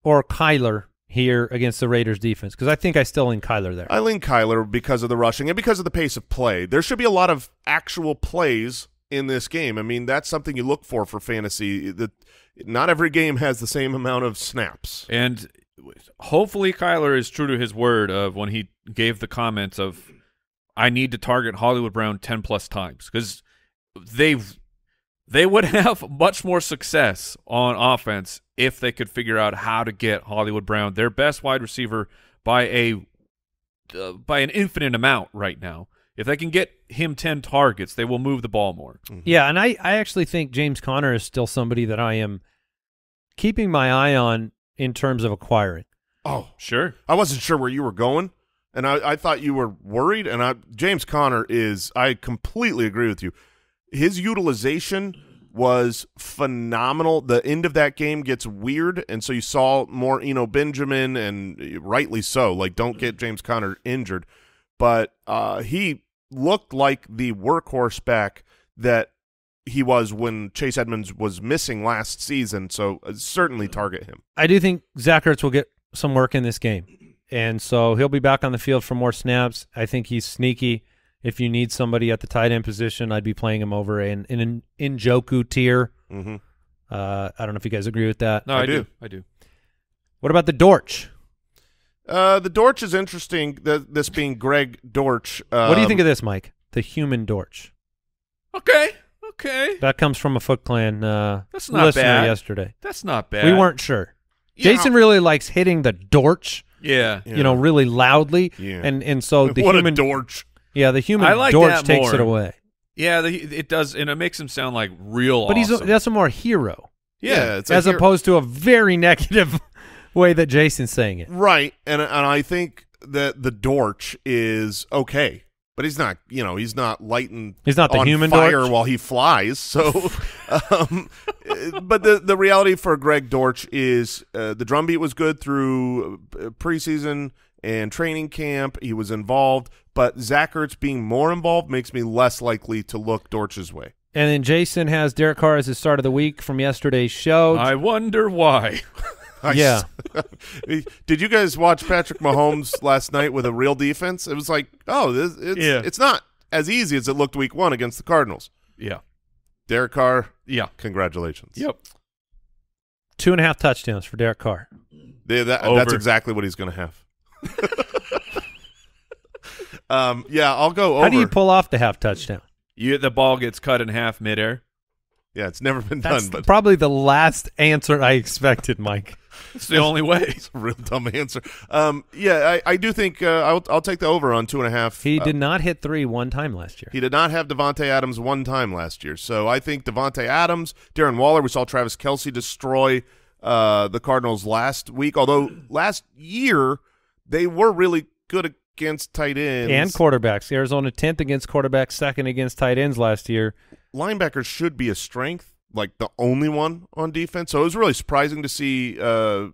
or Kyler here against the Raiders defense? Because I think I still lean Kyler there. I lean Kyler because of the rushing and because of the pace of play. There should be a lot of actual plays in this game. I mean, that's something you look for for fantasy. That not every game has the same amount of snaps. And hopefully Kyler is true to his word of when he gave the comments of I need to target Hollywood Brown 10 plus times cuz they've they would have much more success on offense if they could figure out how to get Hollywood Brown their best wide receiver by a uh, by an infinite amount right now. If they can get him 10 targets, they will move the ball more. Yeah, and I, I actually think James Conner is still somebody that I am keeping my eye on in terms of acquiring. Oh, Sure. I wasn't sure where you were going, and I, I thought you were worried. And I, James Conner is, I completely agree with you. His utilization was phenomenal. The end of that game gets weird, and so you saw more, you know, Benjamin, and rightly so. Like, don't get James Conner injured, but uh, he looked like the workhorse back that he was when Chase Edmonds was missing last season. So uh, certainly target him. I do think Zach Ertz will get some work in this game, and so he'll be back on the field for more snaps. I think he's sneaky. If you need somebody at the tight end position, I'd be playing him over in in an Njoku tier. hmm Uh, I don't know if you guys agree with that. No, I I, do. do. I do. What about the Dortch? Uh, the Dortch is interesting. The, this being Greg Dortch. Um, what do you think of this, Mike? The human Dortch. Okay. Okay. That comes from a Foot Clan uh, That's not listener bad. yesterday. That's not bad. We weren't sure. Yeah. Jason really likes hitting the Dortch, Yeah. Yeah. you know, really loudly, Yeah. and and so the what human a Dortch? yeah the human I like Dortch that takes more. it away. Yeah, the, it does, and it makes him sound like real. But he's a, that's a more hero Yeah, it's as hero- opposed to a very negative way that Jason's saying it. right, and and I think that the Dortch is okay, but he's not. You know, he's not lighting. He's not the on human fire Dortch? while he flies. So, um, uh, but the the reality for Greg Dortch is uh, the drumbeat was good through uh, preseason and training camp. He was involved, but Zach Ertz being more involved makes me less likely to look Dortch's way. And then Jason has Derek Carr as his start of the week from yesterday's show. I wonder why. I Yeah. Did you guys watch Patrick Mahomes last night with a real defense? It was like, oh, this, it's Yeah. it's not as easy as it looked week one against the Cardinals. Yeah. Derek Carr, Yeah. congratulations. Yep. Two and a half touchdowns for Derek Carr. They- that- that's exactly what he's going to have. um, yeah, I'll go over. How do you pull off the half touchdown? You the ball gets cut in half midair. Yeah, it's never been That's done, but probably the last answer I expected, Mike. It's the only way. it's a real dumb answer. Um, yeah, I, I do think uh, I'll, I'll take the over on two and a half. He Uh, did not hit three one time last year. He did not have Davante Adams one time last year, so I think Davante Adams, Darren Waller. We saw Travis Kelce destroy uh, the Cardinals last week. Although last year they were really good against tight ends and quarterbacks. Arizona tenth against quarterbacks, second against tight ends last year. Linebackers should be a strength, like the only one on defense. So it was really surprising to see uh,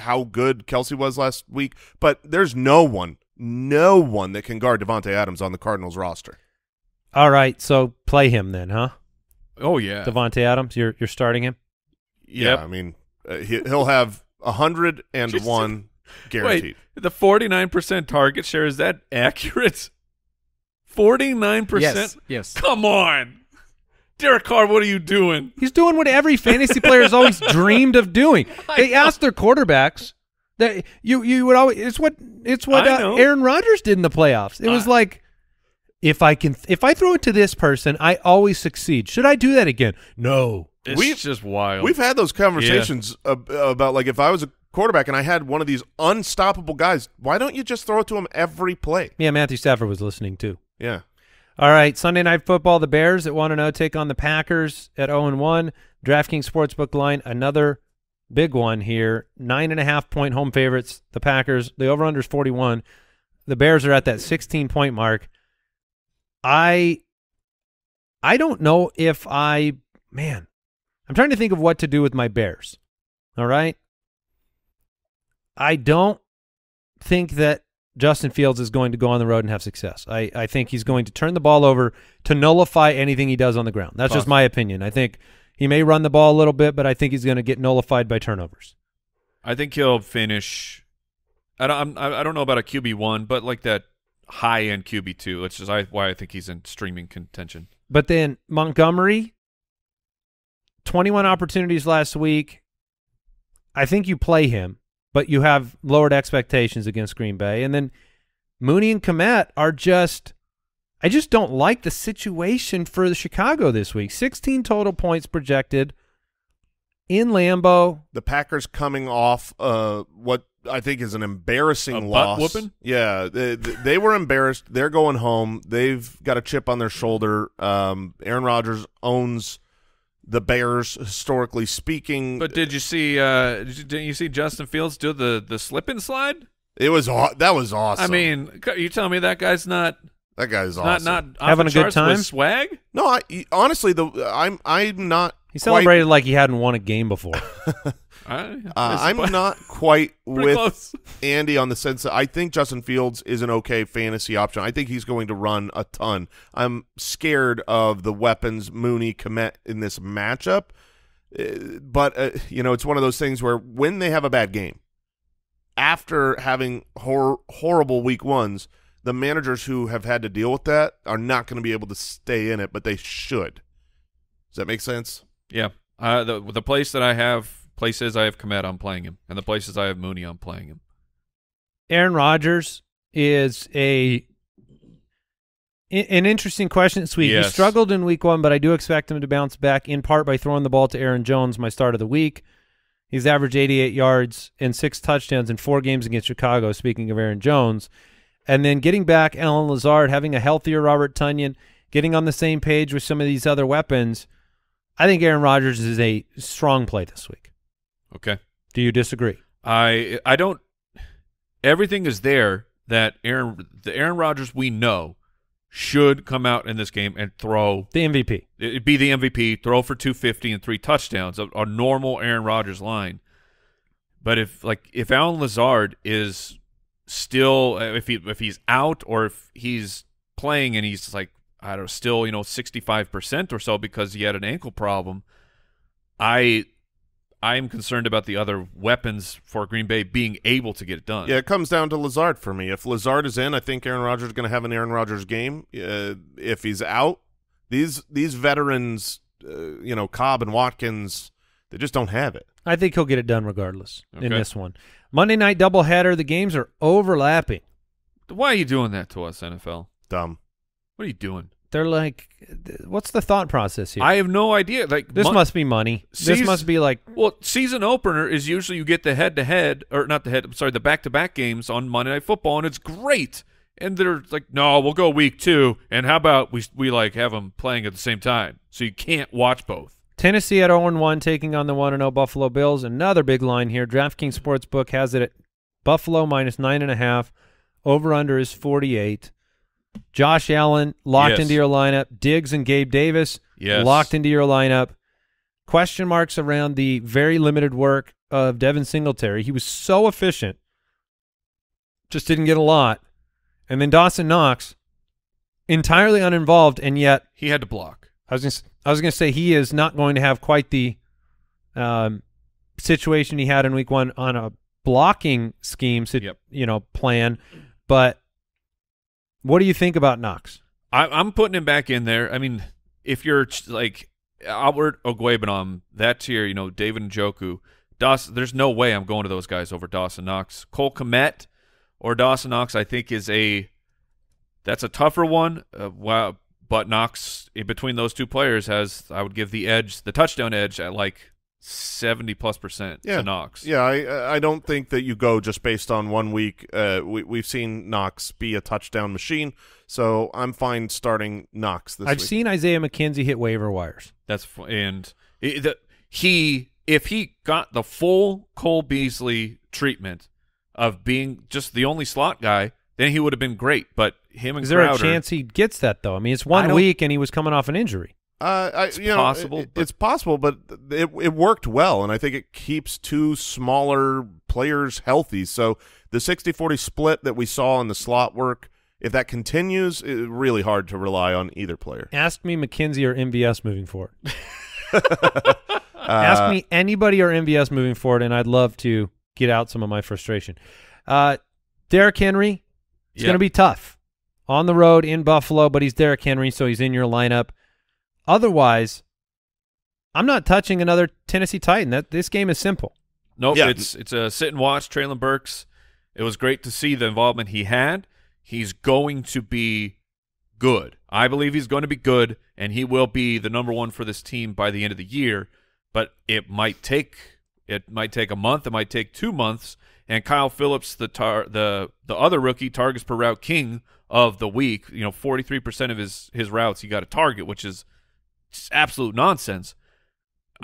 how good Kelce was last week. But there's no one, no one that can guard Davante Adams on the Cardinals roster. All right, so play him then, huh? Oh yeah. Davante Adams, you're you're starting him. Yeah, Yep. I mean, uh, he, he'll have a hundred and one guaranteed. Wait, the forty nine percent target share is that accurate? Forty nine percent. Yes. Come on, Derek Carr. What are you doing? He's doing what every fantasy player has always dreamed of doing. They asked their quarterbacks that you you would always it's what it's what uh. Aaron Rodgers did in the playoffs. It was like if I can if I throw it to this person, I always succeed. Should I do that again? No. It's We've- just wild. We've had those conversations ab- about like if I was a quarterback and I had one of these unstoppable guys, why don't you just throw it to him every play? Yeah, Matthew Stafford was listening too. Yeah. All right, Sunday night football. The Bears at one and zero take on the Packers at zero and one. DraftKings Sportsbook line another big one here. Nine and a half point home favorites. The Packers. The over under is forty one. The Bears are at that sixteen point mark. I I don't know if I man. I'm trying to think of what to do with my Bears. All right. I don't think that Justin Fields is going to go on the road and have success. I, I think he's going to turn the ball over to nullify anything he does on the ground. That's just my opinion. I think he may run the ball a little bit, but I think he's going to get nullified by turnovers. I think he'll finish. I don't. I'm, I I don't know about a QB one, but like that high end QB two, which is I, why I think he's in streaming contention. But then Montgomery, 21 opportunities last week. I think you play him, but you have lowered expectations against Green Bay. And then Mooney and Kmet are just I just don't like the situation for the Chicago this week. 16 total points projected in Lambeau. the Packers coming off uh, what I think is an embarrassing A loss. whooping? Yeah, they, they were embarrassed. They're going home. They've got a chip on their shoulder. Um, Aaron Rodgers owns the Bears, historically speaking. But did you see? Uh, did you, didn't you see Justin Fields do the the slip and slide? it was aw- that was awesome. I mean, you telling me that guy's not that guy's not awesome. not off Having the a good time? with swag? no, I honestly the I'm I'm not. He quite- celebrated like he hadn't won a game before. I, Uh, I'm not quite with close. Andy on the sense that I think Justin Fields is an okay fantasy option. I think he's going to run a ton. I'm scared of the weapons Mooney Kmet in this matchup. Uh, but uh, you know, it's one of those things where when they have a bad game, after having hor- horrible week ones, the managers who have had to deal with that are not going to be able to stay in it, but they should. Does that make sense? Yeah. Uh, the the place that I have places I have Kmet, I'm playing him, and the places I have Mooney, I'm playing him. Aaron Rodgers is a an interesting question this week. He struggled in week one, but I do expect him to bounce back in part by throwing the ball to Aaron Jones, my start of the week. He's averaged 88 yards and six touchdowns in four games against Chicago, speaking of Aaron Jones. And then getting back Allen Lazard, having a healthier Robert Tonyan, getting on the same page with some of these other weapons. I think Aaron Rodgers is a strong play this week. Okay. Do you disagree? I I don't. Everything is there that Aaron the Aaron Rodgers we know should come out in this game and throw. The MVP. It'd be the MVP, throw for 250 and three touchdowns, a, a normal Aaron Rodgers line. But if like if Allen Lazard is still uh, if he if he's out or if he's playing and he's like I don't know still you know 65% or so because he had an ankle problem, I I am concerned about the other weapons for Green Bay being able to get it done. Yeah, it comes down to Lazard for me. If Lazard is in, I think Aaron Rodgers is going to have an Aaron Rodgers game. Uh, if he's out, these these veterans, uh, you know, Cobb and Watkins, they just don't have it. I think he'll get it done regardless in this one. Monday night doubleheader. The games are overlapping. Why are you doing that to us, NFL? Dumb. What are you doing? They're like, what's the thought process here? I have no idea. Like this must be money. This must be like Well, season opener is usually you get the head to head, or not the head. I'm sorry, the back to back games on Monday Night Football, and it's great. And they're like, no, we'll go week two, and how about we we like have them playing at the same time, so you can't watch both. Tennessee at 0 1 taking on the 1 0 Buffalo Bills. Another big line here. DraftKings Sportsbook has it at Buffalo minus 9.5. Over under is 48. Josh Allen locked Yes. into your lineup. Diggs and Gabe Davis Yes. locked into your lineup. Question marks around the very limited work of Devin Singletary. He was so efficient, just didn't get a lot. And then Dawson Knox, entirely uninvolved, and yet He had to block. I was gonna, I was going to say he is not going to have quite the um, situation he had in week one on a blocking scheme, Yep. you know, plan. But what do you think about Knox? I, I'm putting him back in there. I mean, if you're like Albert Okwuegbunam, that tier, you know, David Njoku, Dawson, there's no way I'm going to those guys over Dawson Knox. Cole Kmet or Dawson Knox, I think is a that's a tougher one. Uh, wow, but Knox in between those two players has I would give the edge, the touchdown edge at like seventy plus percent Yeah. to Knox. Yeah, I I don't think that you go just based on one week. Uh, we we've seen Knox be a touchdown machine, so I'm fine starting Knox this I've week. seen Isaiah McKenzie hit waiver wires. That's f- and i the, he if he got the full Cole Beasley treatment of being just the only slot guy, then he would have been great. But him and Is there Crowder, a chance he gets that though? I mean, it's one week and he was coming off an injury. Uh, I, It's you know, possible, it- but- it's possible, but it it worked well, and I think it keeps two smaller players healthy. So the 60-40 split that we saw in the slot work, if that continues, it's really hard to rely on either player. Ask me McKenzie or MVS moving forward. Uh, Ask me anybody or MVS moving forward, and I'd love to get out some of my frustration. Uh, Derrick Henry, it's Yeah. going to be tough. on the road in Buffalo, but he's Derrick Henry, so he's in your lineup. Otherwise, I'm not touching another Tennessee Titan. That this game is simple. Nope, Yeah. it's it's a sit and watch. Treylon Burks. It was great to see the involvement he had. He's going to be good. I believe he's going to be good, and he will be the number one for this team by the end of the year. But it might take it might take a month. It might take two months. And Kyle Philips, the tar, the the other rookie targets per route king of the week, you know, forty three percent of his his routes he got a target, which is just absolute nonsense.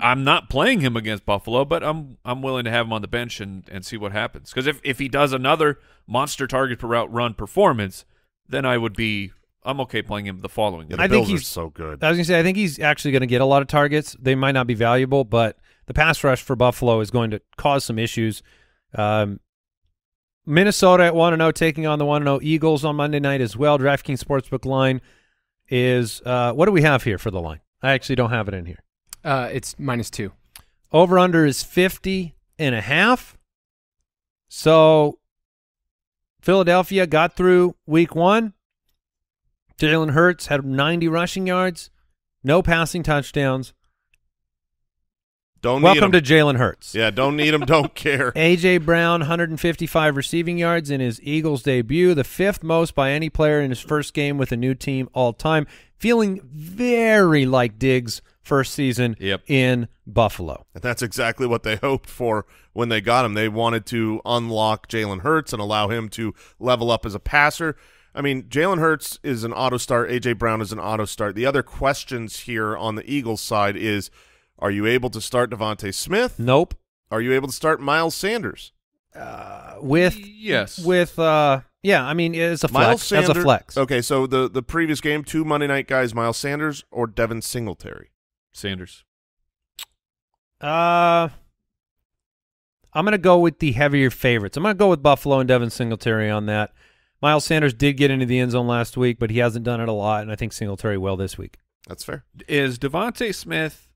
I'm not playing him against Buffalo, but I'm I'm willing to have him on the bench and, and see what happens. Because if, if he does another monster target per route run performance, then I would be I'm okay playing him the following. Yeah, the I think Bills are he's- so good. I was gonna say I think he's actually going to get a lot of targets. They might not be valuable, but the pass rush for Buffalo is going to cause some issues. Um, Minnesota at one and zero taking on the one and zero Eagles on Monday night as well. DraftKings Sportsbook line is uh, what do we have here for the line? I actually don't have it in here. Uh, it's minus two. Over under is 50 and a half. So Philadelphia got through week one. Jalen Hurts had 90 rushing yards, no passing touchdowns. Don't Welcome to. Jalen Hurts. Yeah, don't need him. Don't care. A.J. Brown, 155 receiving yards in his Eagles debut, the fifth most by any player in his first game with a new team all time. Feeling very like Diggs' first season Yep. in Buffalo. And that's exactly what they hoped for when they got him. They wanted to unlock Jalen Hurts and allow him to level up as a passer. I mean, Jalen Hurts is an auto start. A.J. Brown is an auto start. The other questions here on the Eagles side is, are you able to start DeVonta Smith? Nope. Are you able to start Miles Sanders? With yes. with uh yeah, I mean it's a flex Miles as Sanders. a flex. Okay, so the, the previous game, two Monday night guys, Miles Sanders or Devin Singletary? Sanders. Uh I'm going to go with the heavier favorites. I'm going to go with Buffalo and Devin Singletary on that. Miles Sanders did get into the end zone last week, but he hasn't done it a lot, and I think Singletary will this week. That's fair. Is DeVonta Smith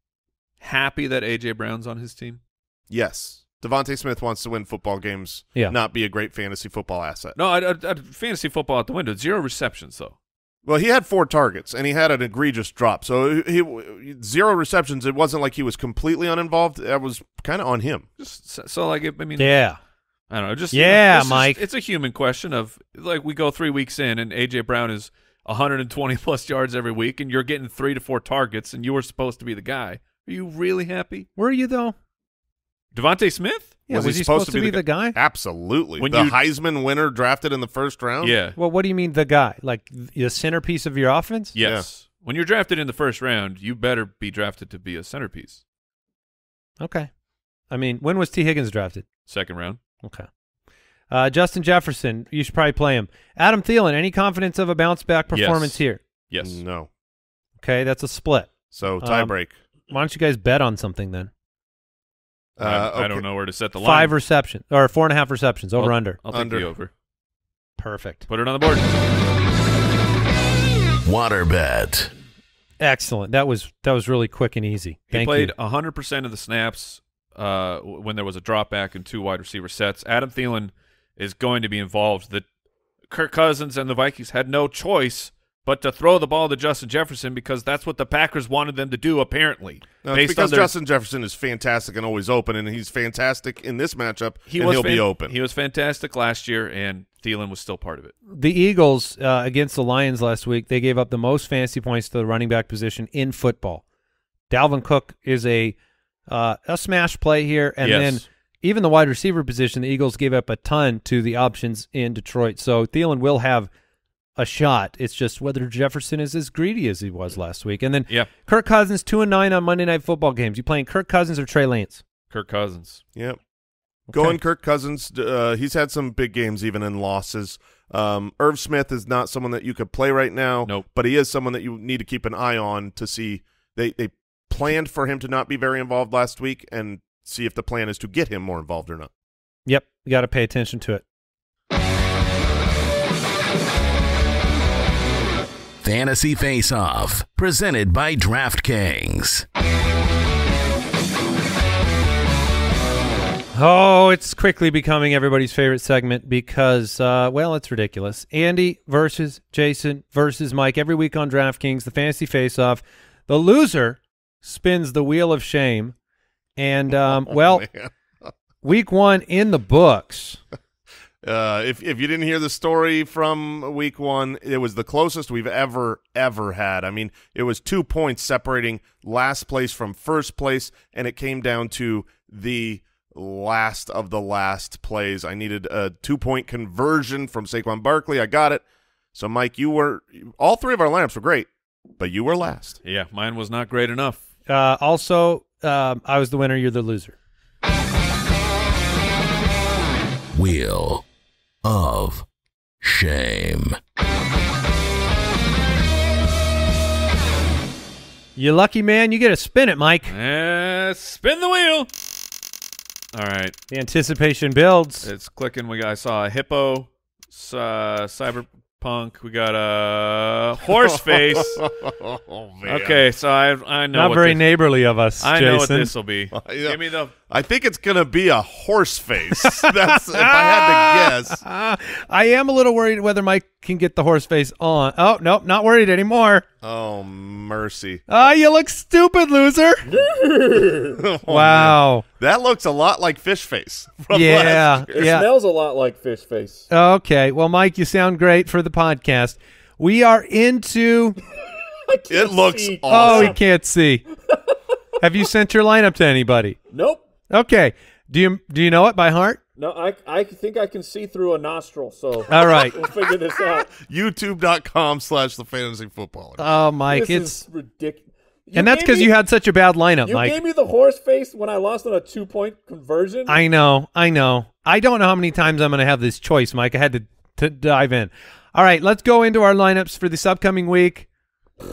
happy that AJ Brown's on his team? Yes. DeVonta Smith wants to win football games, Yeah. not be a great fantasy football asset. No, I, I, I, fantasy football out the window. Zero receptions though. Well, he had four targets and he had an egregious drop. So he, he zero receptions. It wasn't like he was completely uninvolved. That was kind of on him. Just so, so like I mean, Yeah. I don't know. Just Yeah, it's just- Mike. it's a human question of like we go three weeks in and AJ Brown is 120 plus yards every week, and you're getting three to four targets, and you were supposed to be the guy. Are you really happy, Were you though? DeVonta Smith? Yeah, was, he supposed, to be, the guy? Absolutely. When the you- Heisman winner drafted in the first round. Yeah. Well, what do you mean the guy? Like the centerpiece of your offense? Yes. When you're drafted in the first round, you better be drafted to be a centerpiece. Okay. I mean, when was Tee Higgins drafted? Second round. Okay. Uh, Justin Jefferson, you should probably play him. Adam Thielen, any confidence of a bounce back performance Yes. here? Yes. No. Okay, that's a split. So tie Um, break. Why don't you guys bet on something then? Uh, I, I don't know where to set the line. Five receptions or four and a half receptions over I'll- under. I'll take Under. the over. Perfect. Put it on the board. Waterbed. Excellent. That was that was really quick and easy. He played you. 100% of the snaps uh, when there was a drop back and two wide receiver sets. Adam Thielen is going to be involved. The Kirk Cousins and the Vikings had no choice but to throw the ball to Justin Jefferson because that's what the Packers wanted them to do, apparently. No, based because on their, Justin Jefferson is fantastic and always open, and he's fantastic in this matchup, he and was he'll fan- be open. He was fantastic last year, and Thielen was still part of it. The Eagles uh, against the Lions last week, they gave up the most fantasy points to the running back position in football. Dalvin Cook is a uh, a smash play here, and Yes. then even the wide receiver position, the Eagles gave up a ton to the options in Detroit. So Thielen will have a shot. It's just whether Jefferson is as greedy as he was last week. And then Yeah. Kirk Cousins two and nine on Monday Night Football games. You playing Kirk Cousins or Trey Lance? Kirk Cousins. Yep. Going Kirk Cousins, uh, he's had some big games even in losses. Um, Irv Smith is not someone that you could play right now, Nope. but he is someone that you need to keep an eye on to see. They they planned for him to not be very involved last week, and see if the plan is to get him more involved or not. Yep, you got to pay attention to it. Fantasy Face Off. Presented by DraftKings. Oh, it's quickly becoming everybody's favorite segment because, uh, well, it's ridiculous. Andy versus Jason versus Mike every week on DraftKings, the fantasy face-off. The loser spins the wheel of shame, and um, well, Man. week one in the books. Uh, if if you didn't hear the story from week one, it was the closest we've ever ever had. I mean, it was two points separating last place from first place, and it came down to the last of the last plays. I needed a two point conversion from Saquon Barkley. I got it. So, Mike, you were all three of our lineups were great, but you were last. Yeah, mine was not great enough. Uh, also, um, I was the winner. You're the loser. Wheel of Shame. You lucky man. You get to spin it, Mike. Uh, spin the wheel. All right, The anticipation builds. it's clicking. We got. I saw a hippo, uh, cyberpunk. We got a horse face. oh man. okay, so I I know Not what very this, neighborly of us, I Jason. know what this will be. Yeah. Give me the. I think it's gonna be a horse face. That's if I had to guess. I am a little worried whether Mike can get the horse face on. Oh, nope, not worried anymore. Oh mercy! Ah, you look stupid, loser. Oh, wow. man. that looks a lot like fish face. From Yeah, last year. yeah. smells a lot like fish face. Okay. Well, Mike, you sound great for the podcast. We are into. it looks see. Oh, awesome. he can't see. Have you sent your lineup to anybody? Nope. Okay. Do you do you know it by heart? No, I I think I can see through a nostril, so All right. we'll figure this out. YouTube.com slash the fantasy footballer. Oh, Mike, this it's is ridiculous. and that's because you had such a bad lineup, you Mike. gave me the horse face when I lost on a two point conversion. I know, I know. I don't know how many times I'm going to have this choice, Mike. I had to to dive in. All right, let's go into our lineups for this upcoming week.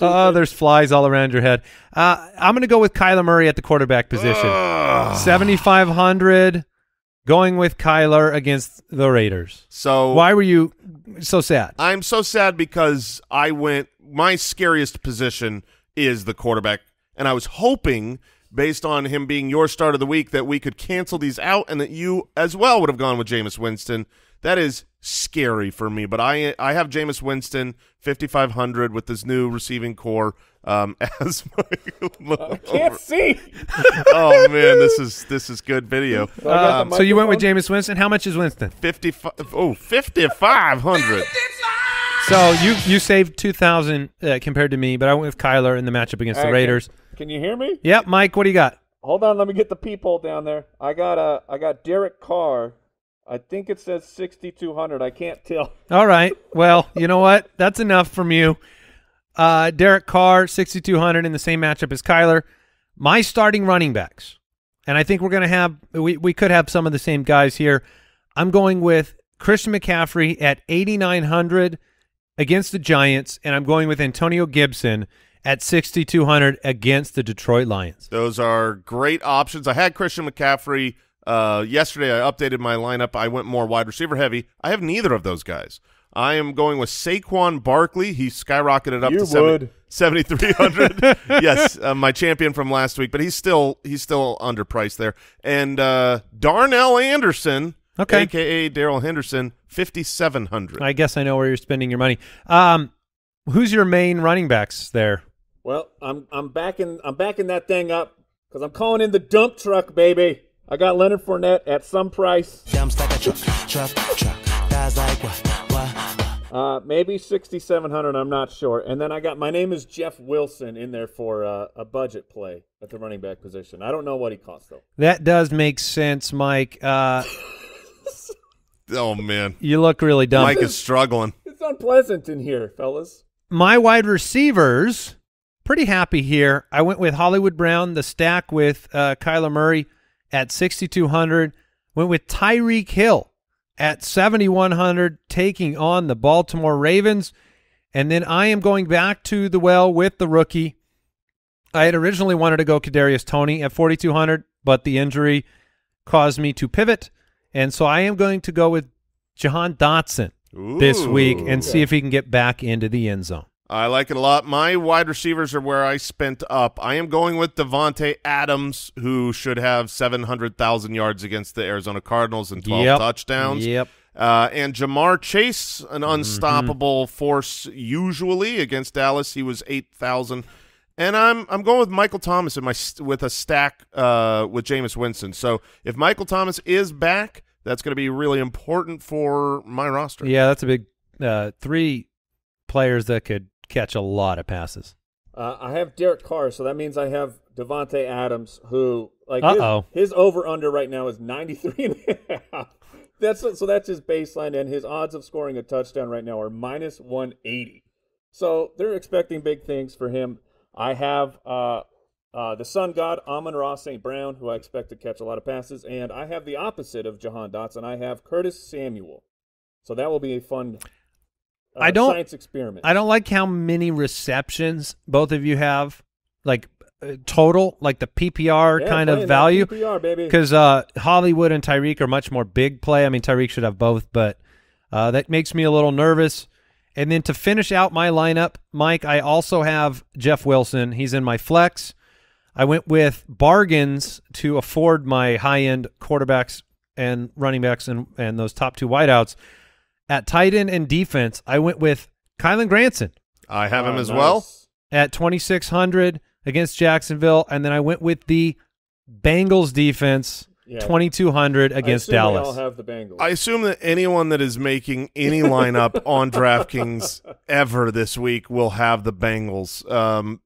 Oh, there's flies all around your head. Uh, I'm going to go with Kyler Murray at the quarterback position. 7,500 going with Kyler against the Raiders. So Why were you so sad? I'm so sad because I went my scariest position is the quarterback, and I was hoping based on him being your start of the week that we could cancel these out and that you as well would have gone with Jameis Winston. That is scary for me, but I I have Jameis Winston 5500 with this new receiving corps um, as my I can't see. Oh man, this is this is good video. I got Um, So you went with microphone? Jameis Winston. How much is Winston? 55 oh 5500. So you you saved 2,000 uh, compared to me, but I went with Kyler in the matchup against All the right, Raiders. Can, can you hear me? Yep, Mike, what do you got? Hold on, let me get the peephole down there. I got uh, I got Derek Carr. I think it says 6200. I can't tell. All right. Well, you know what? That's enough from you. Uh, Derek Carr, 6,200 in the same matchup as Kyler. My starting running backs, and I think we're going to have, we, we could have some of the same guys here. I'm going with Christian McCaffrey at 8,900 against the Giants, and I'm going with Antonio Gibson at 6,200 against the Detroit Lions. Those are great options. I had Christian McCaffrey uh, yesterday. I updated my lineup. I went more wide receiver heavy. I have neither of those guys. I am going with Saquon Barkley. He skyrocketed up You to seven- 7,300. yes, uh, my champion from last week, but he's still he's still underpriced there. And uh, Darnell Anderson, Okay. aka Darrell Henderson, 5,700. I guess I know where you're spending your money. Um, who's your main running backs there? Well, I'm I'm backing I'm backing that thing up because I'm calling in the dump truck, baby. I got Leonard Fournette at some price, uh, maybe 6,700. I'm not sure. And then I got my name is Jeff Wilson in there for uh, a budget play at the running back position. I don't know what he costs though. That does make sense, Mike. Uh, oh man, you look really dumb. Mike is struggling. It's unpleasant in here, fellas. My wide receivers, pretty happy here. I went with Hollywood Brown, the stack with uh, Kyler Murray at 6,200. Went with Tyreek Hill at 7,100, taking on the Baltimore Ravens. And then I am going back to the well with the rookie. I had originally wanted to go Kadarius Toney at 4,200, but the injury caused me to pivot. And so I am going to go with Jahan Dotson this week and see if he can get back into the end zone. I like it a lot. My wide receivers are where I spent up. I am going with Davante Adams, who should have 700,000 yards against the Arizona Cardinals and 12 Yep. touchdowns. Yep. Uh, and Ja'Marr Chase, an unstoppable force usually against Dallas. He was 8,000. And I'm I'm going with Michael Thomas in my with a stack uh, with Jameis Winston. So if Michael Thomas is back, that's going to be really important for my roster. Yeah, that's a big uh, three players that could catch a lot of passes. Uh, I have Derek Carr, so that means I have Davante Adams, who like Uh-oh. his, his over under right now is 93 and a half. That's so that's his baseline, and his odds of scoring a touchdown right now are minus 180. So they're expecting big things for him. I have uh, uh, the Sun God Amon-Ra St. Brown, who I expect to catch a lot of passes, and I have the opposite of Jahan Dotson. I have Curtis Samuel. So that will be a fun. Uh, I don't- science experiment. I don't like how many receptions both of you have, like uh, total, like the PPR Yeah, kind of value. PPR, baby. Because uh, Hollywood and Tyreek are much more big play. I mean, Tyreek should have both, but uh, that makes me a little nervous. And then to finish out my lineup, Mike, I also have Jeff Wilson. He's in my flex. I went with bargains to afford my high end quarterbacks and running backs and, and those top two wideouts. At tight end and defense, I went with Kylen Granson I have him Oh, as nice. well. at 2600 against Jacksonville and then I went with the Bengals defense Yeah. 2200 against assume we Dallas. all have the Bengals. I assume that anyone that is making any lineup on DraftKings ever this week will have the Bengals. Um,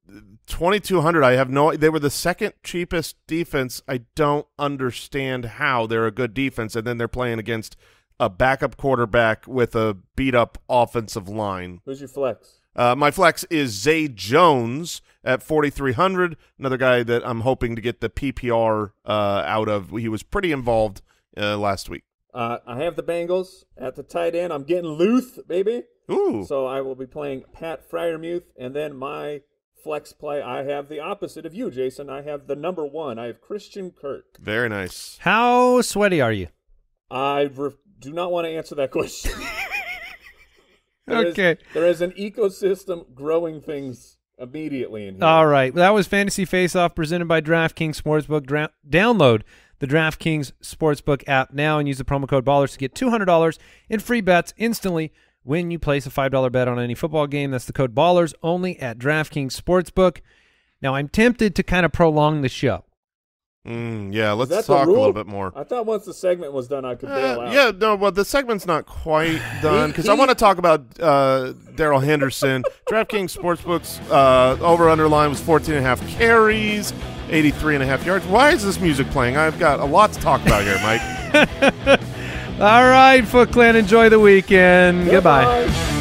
2200 I have no they were the second cheapest defense. I don't understand how they're a good defense and then they're playing against a backup quarterback with a beat up offensive line. Who's your flex? Uh, my flex is Zay Jones at 4,300. Another guy that I'm hoping to get the PPR uh, out of. He was pretty involved uh, last week. Uh, I have the Bengals at the tight end. I'm getting Luth, baby. Ooh. So I will be playing Pat Freiermuth, and then my flex play. I have the opposite of you, Jason. I have the number one. I have Christian Kirk. Very nice. How sweaty are you? I re- do not want to answer that question. There is- Okay. there is an ecosystem growing things immediately in here. All right. That was Fantasy Faceoff presented by DraftKings Sportsbook. Dra- download the DraftKings Sportsbook app now and use the promo code BALLERS to get $200 in free bets instantly when you place a $5 bet on any football game. That's the code BALLERS only at DraftKings Sportsbook. Now, I'm tempted to kind of prolong the show. Mm, yeah, let's talk a little bit more. I thought once the segment was done, I could bail Uh, out. yeah, no, well, the segment's not quite done because I want to talk about uh, Darrell Henderson. DraftKings Sportsbook's uh, over underline was 14 and a half carries, 83 and a half yards. Why is this music playing? I've got a lot to talk about here, Mike. All right, Footclan, enjoy the weekend. Goodbye.